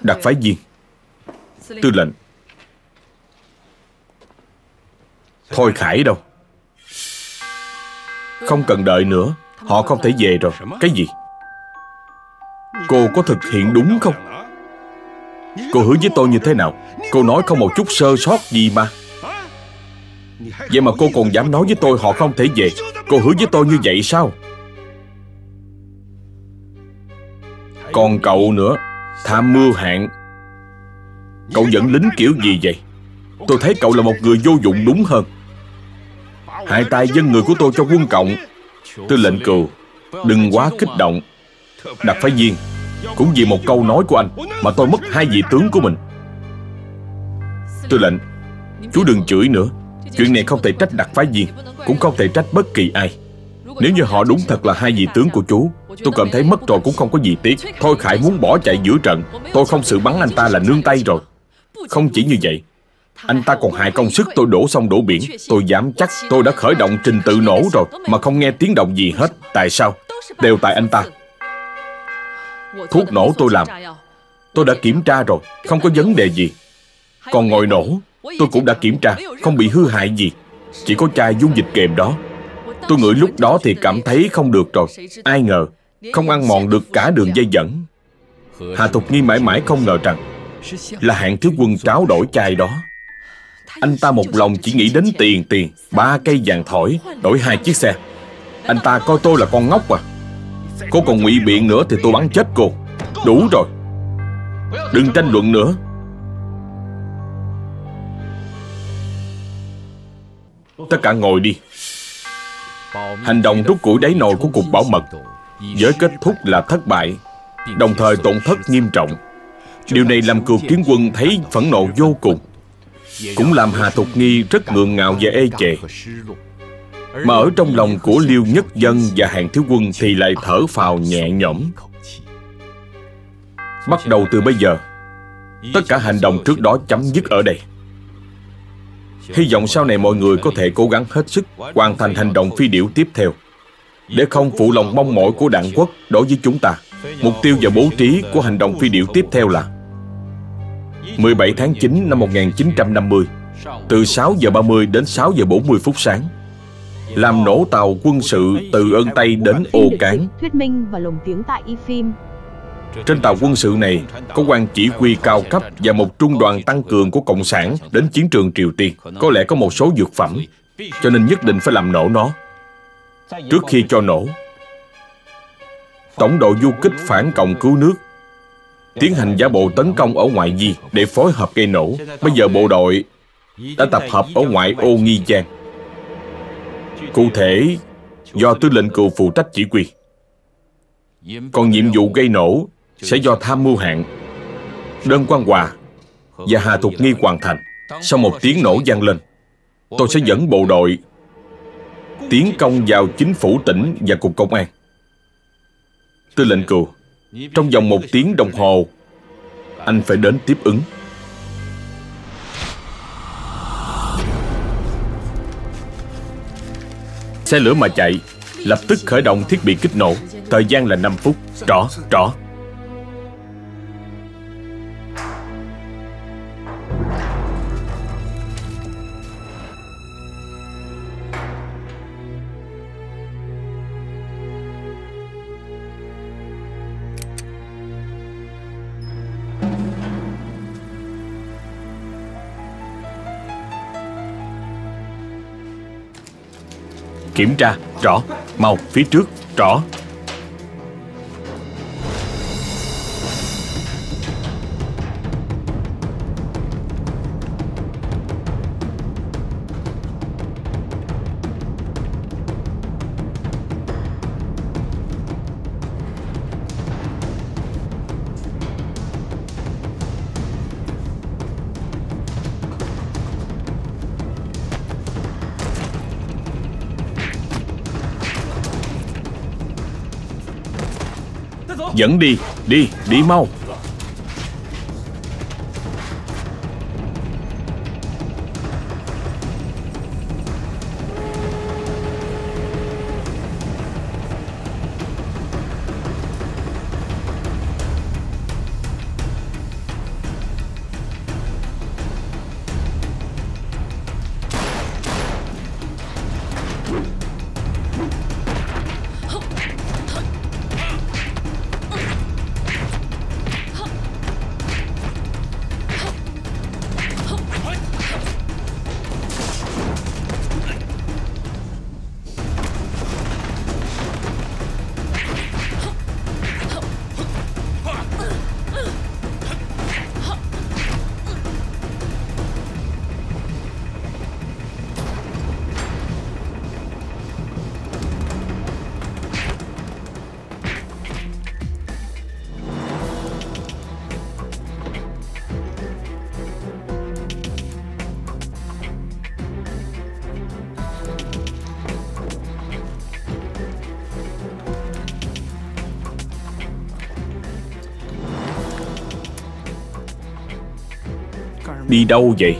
Đặc phái viên. Tư lệnh. Thôi Khải đâu. Không cần đợi nữa. Họ không thể về rồi. Cái gì? Cô có thực hiện đúng không? Cô hứa với tôi như thế nào? Cô nói không một chút sơ sót gì mà. Vậy mà cô còn dám nói với tôi họ không thể về. Cô hứa với tôi như vậy sao? Còn cậu nữa. Tham mưu hạn Cậu dẫn lính kiểu gì vậy? Tôi thấy cậu là một người vô dụng đúng hơn. Hai tay dân người của tôi cho quân cộng. Tư lệnh cừu, Đừng quá kích động. Đặc phái viên, Cũng vì một câu nói của anh Mà tôi mất hai vị tướng của mình. Tư lệnh, Chú đừng chửi nữa. Chuyện này không thể trách đặc phái viên, Cũng không thể trách bất kỳ ai. Nếu như họ đúng thật là hai vị tướng của chú, Tôi cảm thấy mất rồi cũng không có gì tiếc. Thôi Khải muốn bỏ chạy giữa trận, Tôi không xử bắn anh ta là nương tay rồi. Không chỉ như vậy anh ta còn hại công sức tôi đổ sông đổ biển. Tôi dám chắc tôi đã khởi động trình tự nổ rồi, Mà không nghe tiếng động gì hết. Tại sao? Đều tại anh ta. Thuốc nổ tôi làm. Tôi đã kiểm tra rồi, Không có vấn đề gì. Còn ngồi nổ, Tôi cũng đã kiểm tra, Không bị hư hại gì. Chỉ có chai dung dịch kèm đó. Tôi ngửi lúc đó thì cảm thấy không được rồi. Ai ngờ, Không ăn mòn được cả đường dây dẫn. Hà Thục Nghi mãi mãi không ngờ rằng Là hạng thiếu quân tráo đổi chai đó. Anh ta một lòng chỉ nghĩ đến tiền tiền, Ba cây vàng thỏi, Đổi hai chiếc xe. Anh ta coi tôi là con ngốc à. Cô còn ngụy biện nữa thì tôi bắn chết cô. Đủ rồi. Đừng tranh luận nữa. Tất cả ngồi đi. Hành động rút củi đáy nồi của cục bảo mật Với kết thúc là thất bại, Đồng thời tổn thất nghiêm trọng. Điều này làm cựu kiến quân thấy phẫn nộ vô cùng. Cũng làm Hà Thục Nghi rất ngượng ngạo và ê chệ Mà ở trong lòng của Liêu Nhất Dân và hàng thiếu quân Thì lại thở phào nhẹ nhõm. Bắt đầu từ bây giờ, Tất cả hành động trước đó chấm dứt ở đây. Hy vọng sau này mọi người có thể cố gắng hết sức hoàn thành hành động phi điểu tiếp theo, để không phụ lòng mong mỏi của đảng quốc đối với chúng ta. Mục tiêu và bố trí của hành động phi điểu tiếp theo là 17 tháng 9 năm 1950 từ 6 giờ 30 đến 6 giờ 40 phút sáng làm nổ tàu quân sự từ Ân Tây đến Ô Cán. Thuyết minh và lồng tiếng tại y phim. Trên tàu quân sự này có quan chỉ huy cao cấp và một trung đoàn tăng cường của Cộng sản đến chiến trường Triều Tiên. Có lẽ có một số dược phẩm, cho nên nhất định phải làm nổ nó. Trước khi cho nổ, Tổng đội du kích phản cộng cứu nước tiến hành giả bộ tấn công ở ngoại vi để phối hợp gây nổ. Bây giờ bộ đội đã tập hợp ở ngoại ô Nghi Giang. Cụ thể, do tư lệnh cựu phụ trách chỉ huy. Còn nhiệm vụ gây nổ sẽ do tham mưu hạng đơn quan hòa và hà thục nghi hoàn thành sau một tiếng nổ vang lên tôi sẽ dẫn bộ đội tiến công vào chính phủ tỉnh và cục công an tư lệnh cừu trong vòng một tiếng đồng hồ, anh phải đến tiếp ứng. Xe lửa mà chạy lập tức khởi động thiết bị kích nổ. Thời gian là 5 phút. Rõ rõ. Kiểm tra, rõ. Mau, phía trước, rõ. Dẫn đi, đi, đi mau. Đâu vậy?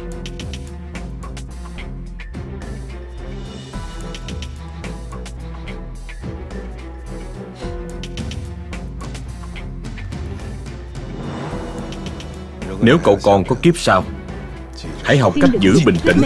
Nếu cậu còn có kiếp sau Hãy học cách giữ bình tĩnh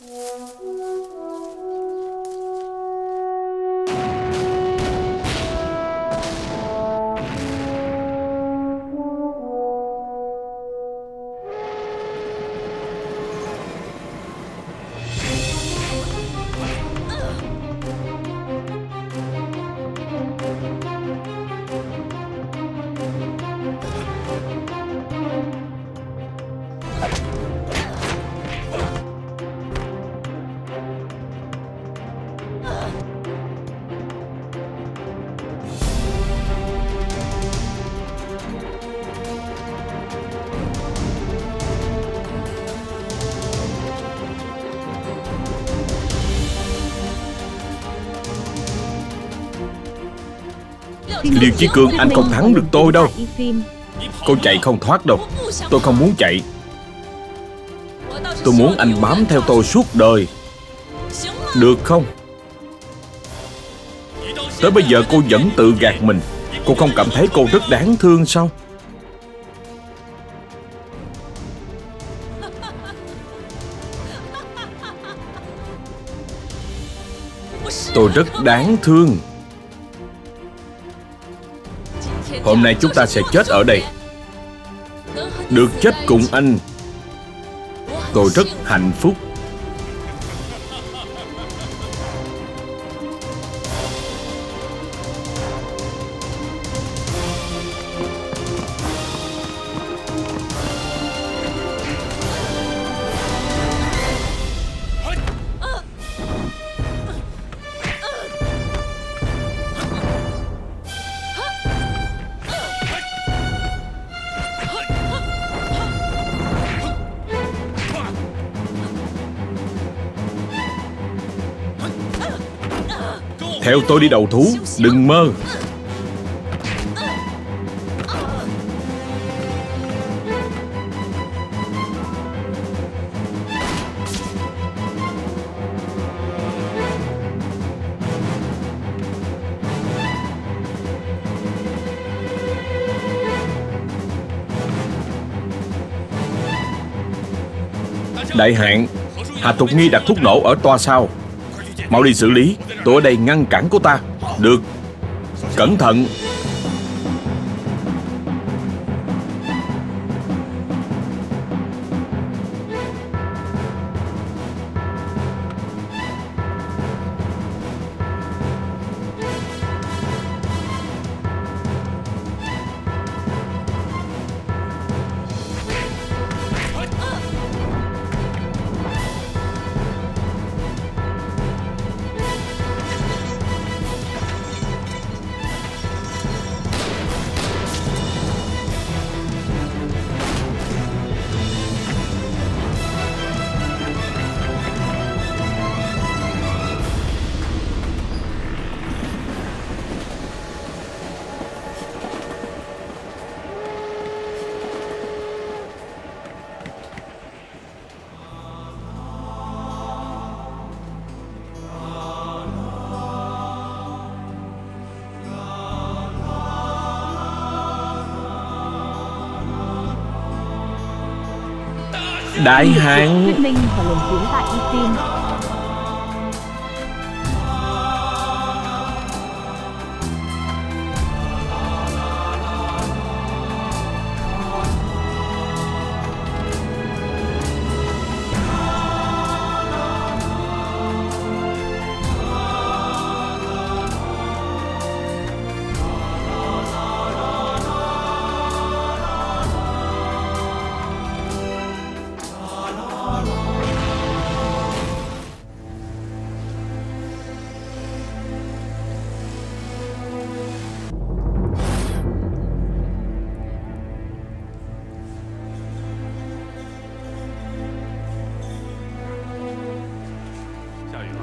minh Liêu Chí Cương, anh không thắng được tôi đâu. Cô chạy không thoát đâu. Tôi không muốn chạy. Tôi muốn anh bám theo tôi suốt đời. Được không? Tới bây giờ cô vẫn tự gạt mình. Cô không cảm thấy cô rất đáng thương sao? Tôi rất đáng thương. Hôm nay chúng ta sẽ chết ở đây. Được chết cùng anh. Tôi rất hạnh phúc. Theo tôi đi đầu thú, Đừng mơ. Đại hạn Hà Thục Nghi đặt thuốc nổ ở toa sau. Mau đi xử lý. Tôi ở đây ngăn cản cô ta. Được. Cẩn thận. Đại hạn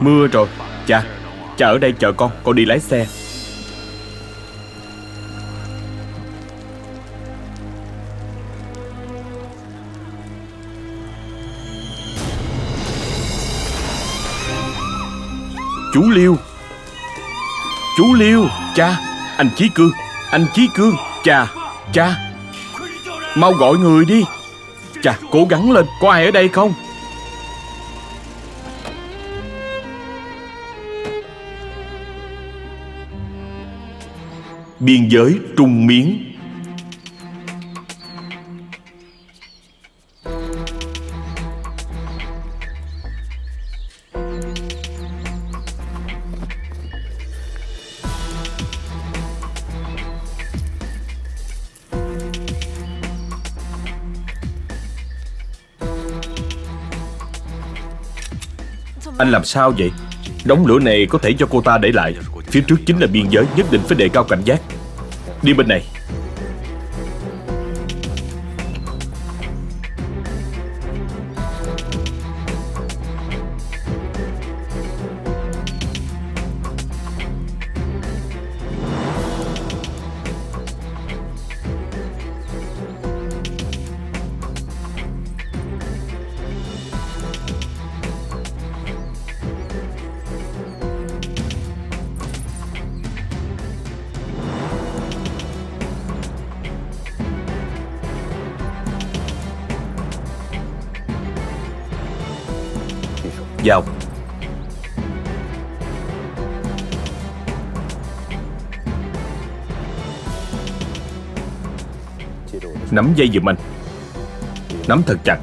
Mưa rồi. Cha Cha ở đây chờ con. Con đi lái xe. Chú Liêu. Chú Liêu, Cha. Anh Chí Cương. Anh Chí Cương. Cha Cha. Mau gọi người đi. Cha, cố gắng lên. Có ai ở đây không? Biên giới Trung Miến. Anh làm sao vậy? Đống lửa này có thể cho cô ta để lại. Phía trước chính là biên giới, Nhất định phải đề cao cảnh giác. Đi bên này. Nắm dây giùm anh. Nắm thật chặt.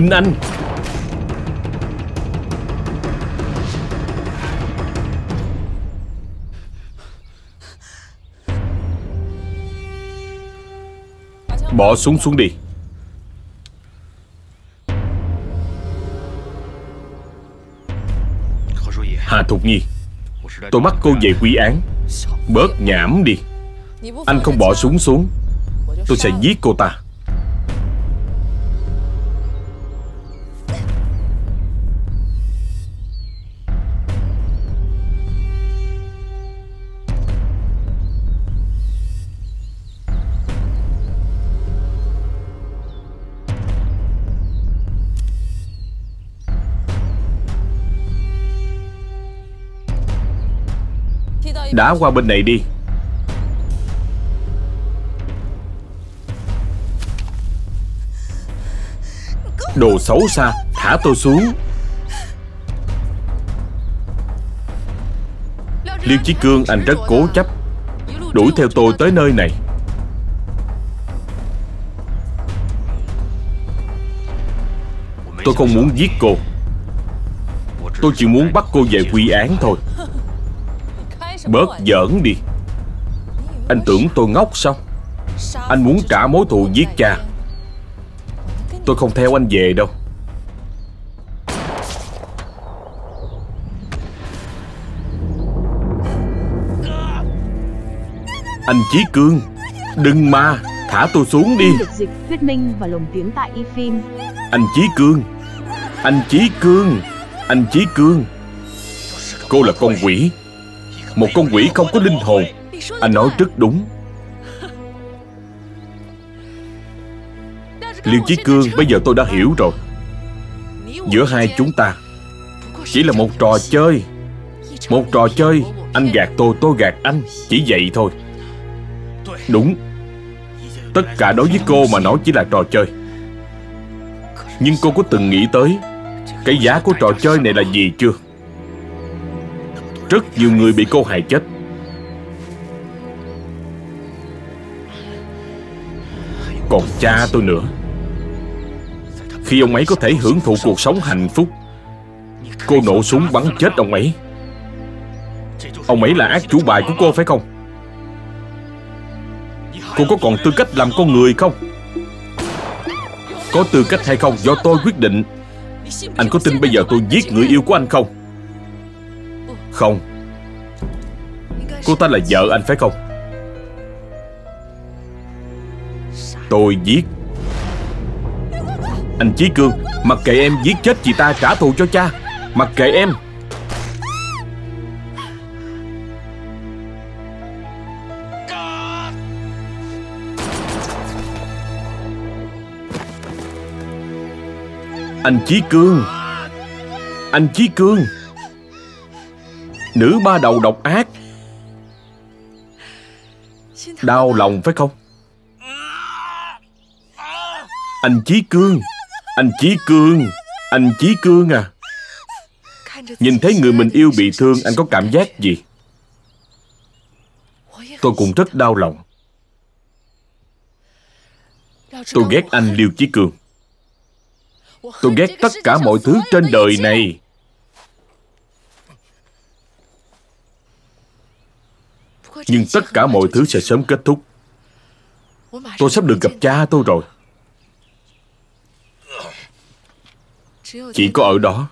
Minh Anh. Bỏ súng xuống đi. Hà Thục Nhi, Tôi bắt cô về quy án. Bớt nhảm đi. Anh không bỏ súng xuống. Tôi sẽ giết cô ta. Đã qua bên này đi. Đồ xấu xa, Thả tôi xuống. Liên Chí Cương, anh rất cố chấp. Đuổi theo tôi tới nơi này. Tôi không muốn giết cô. Tôi chỉ muốn bắt cô về quy án thôi. Bớt giỡn đi. Anh tưởng tôi ngốc sao? Anh muốn trả mối thù giết cha. Tôi không theo anh về đâu. Anh Chí Cương Đừng mà Thả tôi xuống đi. Phim được dịch thuyết minh và lồng tiếng tại y phim. Anh Chí Cương Anh Chí Cương Anh Chí Cương. Cô là con quỷ một con quỷ không có linh hồn. Anh nói rất đúng. Liêu Chí Cương bây giờ tôi đã hiểu rồi. Giữa hai chúng ta Chỉ là một trò chơi. Một trò chơi Anh gạt tôi, tôi gạt anh Chỉ vậy thôi. Đúng. Tất cả đối với cô mà nói chỉ là trò chơi. Nhưng cô có từng nghĩ tới Cái giá của trò chơi này là gì chưa? Rất nhiều người bị cô hại chết. Còn cha tôi nữa. Khi ông ấy có thể hưởng thụ cuộc sống hạnh phúc, Cô nổ súng bắn chết ông ấy. Ông ấy là ác chủ bài của cô, phải không? Cô có còn tư cách làm con người không? Có tư cách hay không do tôi quyết định? Anh có tin bây giờ tôi giết người yêu của anh không? Không? Cô ta là vợ anh phải không? Tôi giết. Anh Chí Cương, Mặc kệ em giết chết chị ta trả thù cho cha, Mặc kệ em. Anh Chí Cương, Anh Chí Cương. Nữ ba đầu độc ác. Đau lòng phải không? Anh Chí Cương Anh Chí Cương Anh Chí Cương à. Nhìn thấy người mình yêu bị thương Anh có cảm giác gì? Tôi cũng rất đau lòng. Tôi ghét anh Liêu Chí Cương. Tôi ghét tất cả mọi thứ trên đời này Nhưng tất cả mọi thứ sẽ sớm kết thúc. Tôi sắp được gặp cha tôi rồi. Chỉ có ở đó.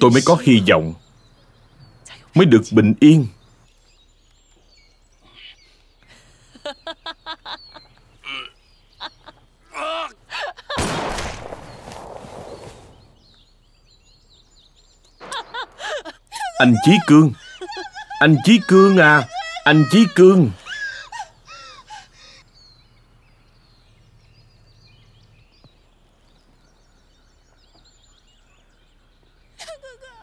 Tôi mới có hy vọng. Mới được bình yên. Anh Chí Cương. Anh Chí Cương à. Anh Chí Cương.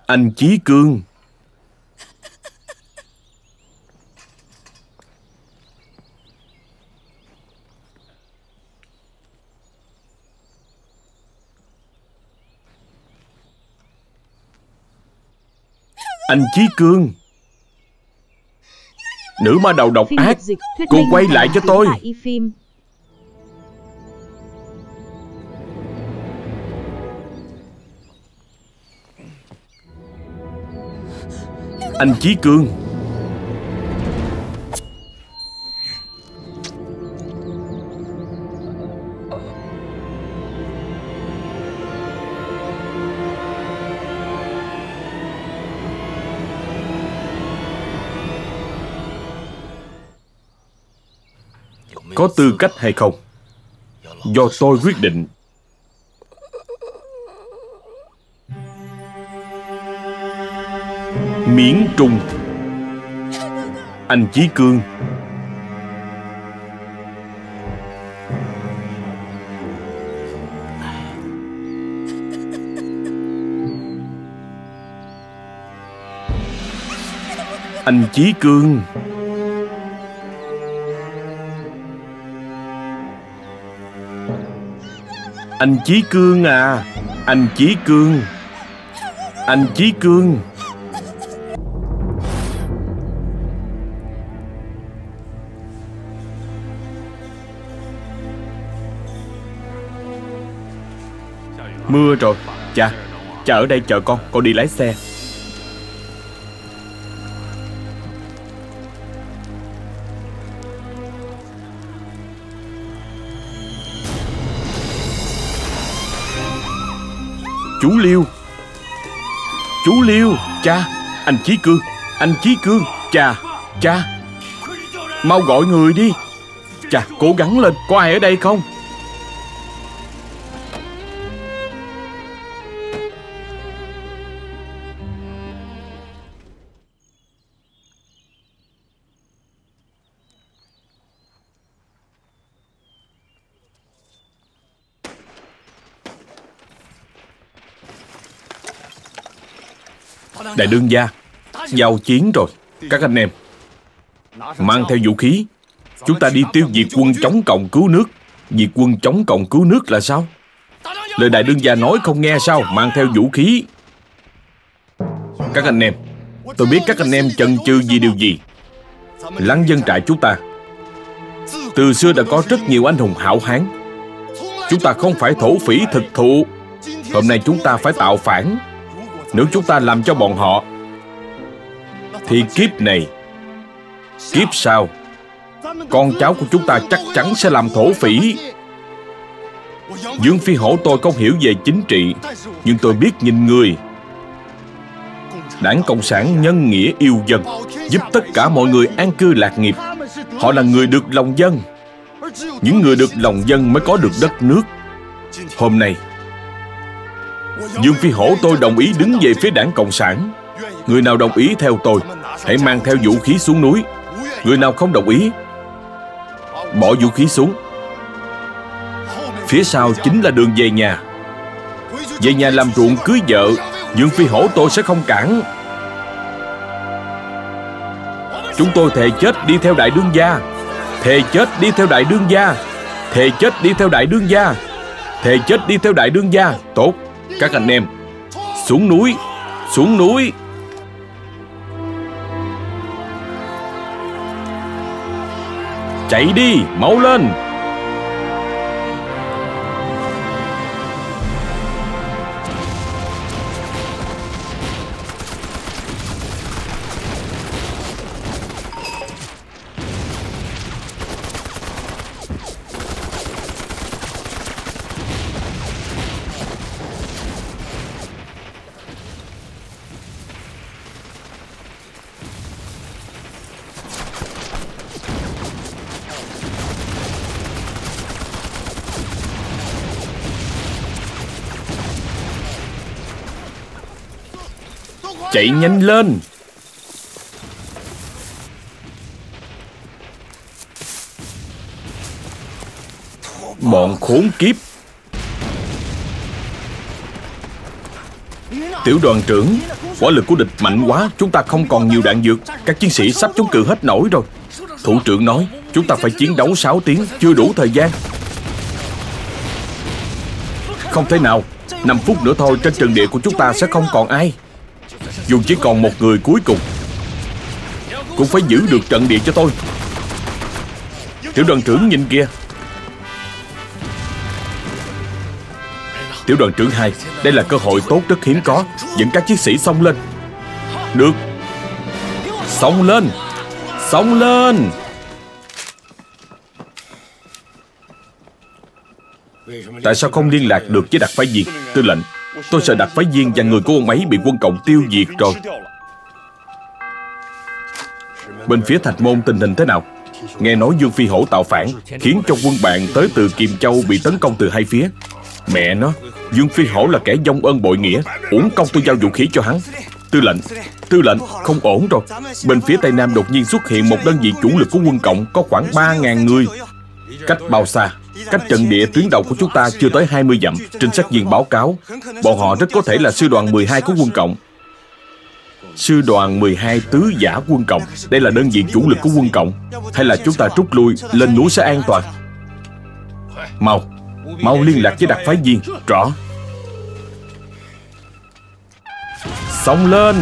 Anh Chí Cương. Anh Chí Cương. Nữ ma đầu độc ác Cô quay lại cho tôi. Anh Chí Cương Có tư cách hay không? Do tôi quyết định. Miễn trùng. Anh Chí Cương. Anh Chí Cương. Anh Chí Cương à. Anh Chí Cương. Anh Chí Cương. Mưa rồi. Cha Cha ở đây chờ con. Con đi lái xe. Chú Liêu. Chú Liêu Cha Anh Chí Cương. Anh Chí Cương Cha Cha. Mau gọi người đi. Cha cố gắng lên, có ai ở đây không? Đại đương gia. Giao chiến rồi, Các anh em. Mang theo vũ khí. Chúng ta đi tiêu diệt quân chống cộng cứu nước. Diệt quân chống cộng cứu nước là sao? Lời đại đương gia nói không nghe sao? Mang theo vũ khí. Các anh em, Tôi biết các anh em chần chừ vì điều gì. Lăng dân trại chúng ta. Từ xưa đã có rất nhiều anh hùng hảo hán. Chúng ta không phải thổ phỉ thực thụ. Hôm nay chúng ta phải tạo phản. Nếu chúng ta làm cho bọn họ, Thì kiếp này, Kiếp sau, Con cháu của chúng ta chắc chắn sẽ làm thổ phỉ. Dương Phi Hổ tôi không hiểu về chính trị, Nhưng tôi biết nhìn người. Đảng Cộng sản nhân nghĩa yêu dân, Giúp tất cả mọi người an cư lạc nghiệp. Họ là người được lòng dân. Những người được lòng dân mới có được đất nước. Hôm nay Dương Phi Hổ, tôi đồng ý đứng về phía đảng Cộng sản. Người nào đồng ý theo tôi, Hãy mang theo vũ khí xuống núi. Người nào không đồng ý, Bỏ vũ khí xuống. Phía sau chính là đường về nhà. Về nhà làm ruộng cưới vợ, Dương Phi Hổ tôi sẽ không cản. Chúng tôi thề chết đi theo đại đương gia. Thề chết đi theo đại đương gia. Thề chết đi theo đại đương gia. Thề chết đi theo đại đương gia. Tốt. Các anh em. Xuống núi Xuống núi. Chạy đi Mau lên. Chạy nhanh lên. Bọn khốn kiếp. Tiểu đoàn trưởng, Quả lực của địch mạnh quá, Chúng ta không còn nhiều đạn dược. Các chiến sĩ sắp chống cự hết nổi rồi. Thủ trưởng nói, Chúng ta phải chiến đấu 6 tiếng, Chưa đủ thời gian. Không thể nào 5 phút nữa thôi, trên trận địa của chúng ta sẽ không còn ai. Dù chỉ còn một người cuối cùng, Cũng phải giữ được trận địa cho tôi. Tiểu đoàn trưởng nhìn kìa. Tiểu đoàn trưởng 2 Đây là cơ hội tốt rất hiếm có. Dẫn các chiến sĩ xông lên. Được. Xông lên. Xông lên. Tại sao không liên lạc được với đặc phái viên, Tư lệnh? Tôi sợ đặc phái viên và người của ông ấy bị quân cộng tiêu diệt rồi. Bên phía Thạch Môn tình hình thế nào? Nghe nói Dương Phi Hổ tạo phản, Khiến cho quân bạn tới từ Kiềm Châu bị tấn công từ hai phía. Mẹ nó, Dương Phi Hổ là kẻ dông ơn bội nghĩa, Uổng công tôi giao vũ khí cho hắn. Tư lệnh Tư lệnh, không ổn rồi. Bên phía Tây Nam đột nhiên xuất hiện một đơn vị chủ lực của quân cộng Có khoảng 3.000 người. Cách bao xa? Cách trận địa tuyến đầu của chúng ta chưa tới 20 dặm Trinh sát viên báo cáo, Bọn họ rất có thể là sư đoàn 12 của quân cộng. Sư đoàn 12 tứ giả quân cộng, Đây là đơn vị chủ lực của quân cộng. Hay là chúng ta rút lui, Lên núi sẽ an toàn. Mau Mau liên lạc với đặc phái viên, Rõ. Xông lên.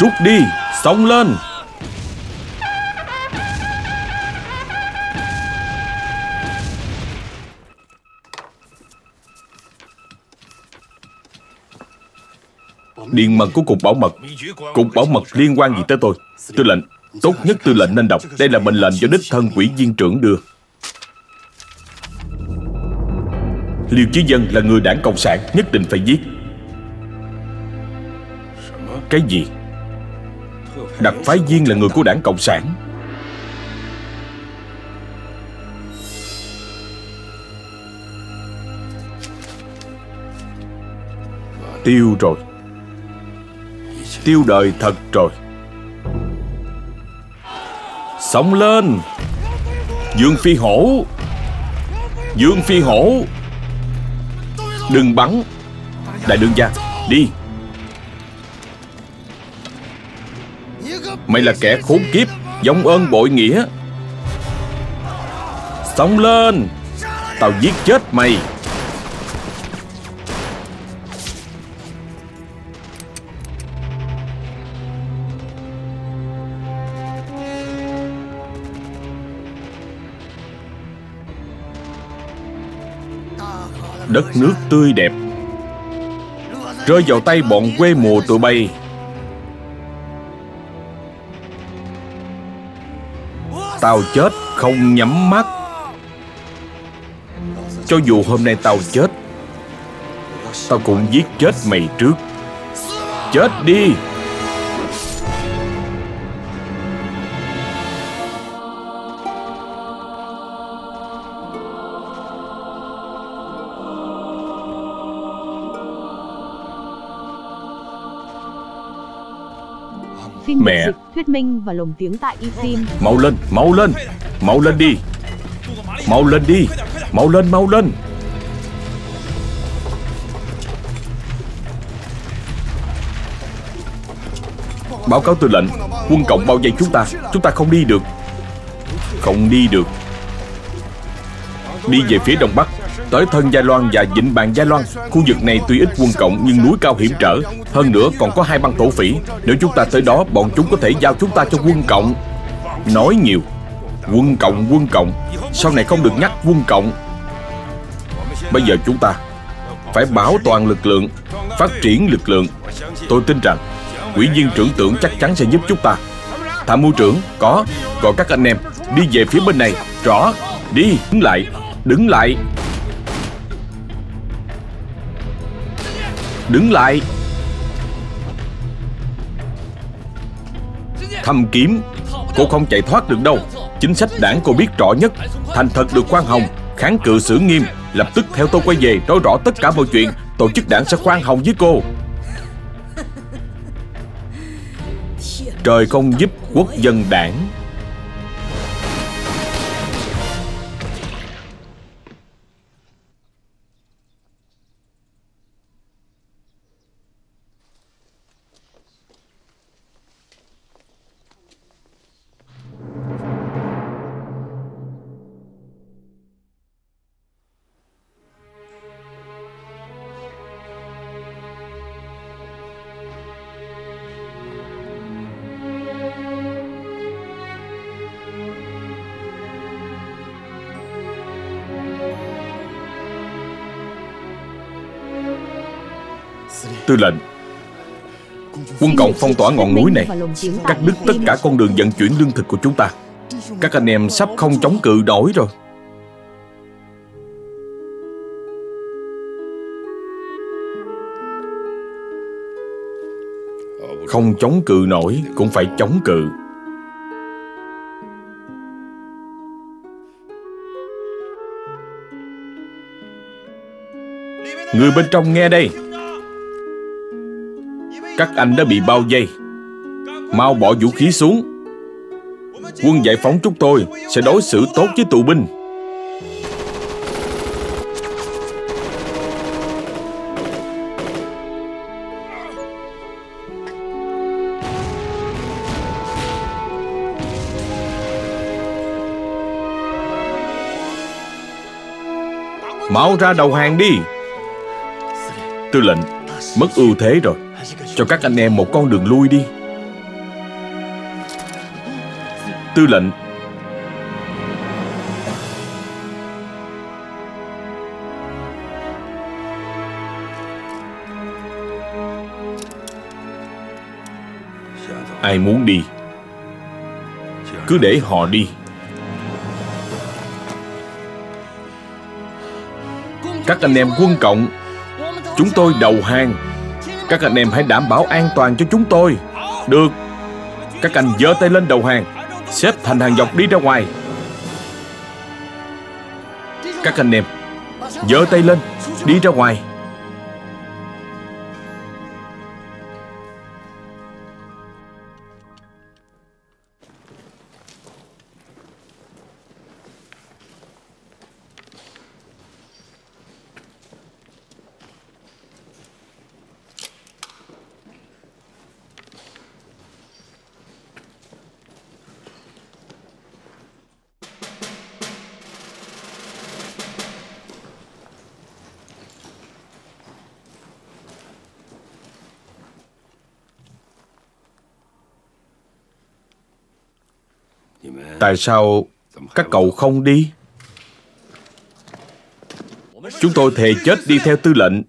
Rút đi, Xông lên. Điện mật của Cục Bảo mật. Cục Bảo mật liên quan gì tới tôi? Tư lệnh, Tốt nhất tư lệnh nên đọc. Đây là mệnh lệnh do đích thân quỹ viên trưởng đưa. Liêu Chí Dân là người đảng Cộng sản, Nhất định phải giết. Cái gì? Đặc phái viên là người của đảng Cộng sản. Tiêu rồi. Tiêu đời thật rồi. Sống lên. Dương Phi Hổ. Dương Phi Hổ. Đừng bắn. Đại đương gia, Đi. Mày là kẻ khốn kiếp Giống ơn bội nghĩa. Sống lên. Tao giết chết mày. Đất nước tươi đẹp. Rơi vào tay bọn quê mùa tụi bay. Tao chết không nhắm mắt. Cho dù hôm nay tao chết, Tao cũng giết chết mày trước. Chết đi. Mẹ. thuyết minh và lồng tiếng tại eFilm. Mau lên, mau lên. Mau lên đi. Mau lên đi. Mau lên, mau lên. Báo cáo tư lệnh Quân cộng bao vây chúng ta. Chúng ta không đi được. Không đi được. Đi về phía đông bắc Tới thân Gia Loan và Vịnh Bàn Gia Loan, Khu vực này tuy ít quân cộng nhưng núi cao hiểm trở. Hơn nữa còn có hai băng thổ phỉ. Nếu chúng ta tới đó, bọn chúng có thể giao chúng ta cho quân cộng. Nói nhiều. Quân cộng quân cộng. Sau này không được nhắc quân cộng. Bây giờ chúng ta Phải bảo toàn lực lượng, Phát triển lực lượng. Tôi tin rằng, Quỹ viên trưởng tưởng chắc chắn sẽ giúp chúng ta. Tham mưu trưởng, Có. Gọi các anh em Đi về phía bên này. Rõ. Đi. Đứng lại. Đứng lại. Đứng lại. Thâm kiếm. Cô không chạy thoát được đâu. Chính sách đảng cô biết rõ nhất. Thành thật được khoan hồng. Kháng cự xử nghiêm. Lập tức theo tôi quay về, Nói rõ tất cả mọi chuyện. Tổ chức đảng sẽ khoan hồng với cô. Trời không giúp quốc dân đảng. Tư lệnh. Quân cộng phong tỏa ngọn núi này, Cắt đứt tất cả con đường vận chuyển lương thực của chúng ta. Các anh em sắp không chống cự nổi rồi. Không chống cự nổi Cũng phải chống cự. Người bên trong nghe đây. Các anh đã bị bao vây. Mau bỏ vũ khí xuống. Quân giải phóng chúng tôi Sẽ đối xử tốt với tù binh. Mau ra đầu hàng đi. Tư lệnh, Mất ưu thế rồi. Cho các anh em một con đường lui đi. Tư lệnh. Ai muốn đi, Cứ để họ đi. Các anh em quân cộng, Chúng tôi đầu hàng. Các anh em hãy đảm bảo an toàn cho chúng tôi. Được. Các anh giơ tay lên đầu hàng, Xếp thành hàng dọc đi ra ngoài. Các anh em, giơ tay lên, Đi ra ngoài. Tại sao các cậu không đi? Chúng tôi thề chết đi theo tư lệnh.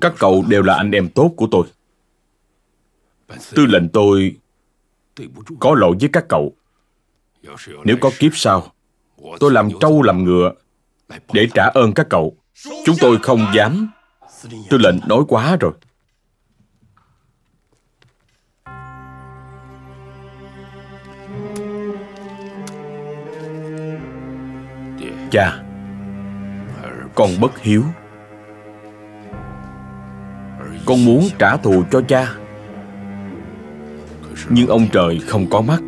Các cậu đều là anh em tốt của tôi. Tư lệnh tôi có lỗi với các cậu. Nếu có kiếp sau, tôi làm trâu làm ngựa để trả ơn các cậu. Chúng tôi không dám. Tư lệnh nói quá rồi. Cha. Con bất hiếu. Con muốn trả thù cho cha. Nhưng ông trời không có mắt.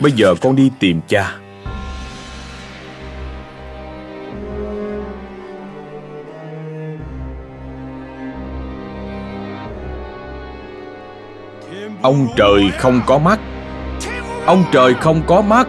Bây giờ con đi tìm cha. Ông trời không có mắt. Ông trời không có mắt.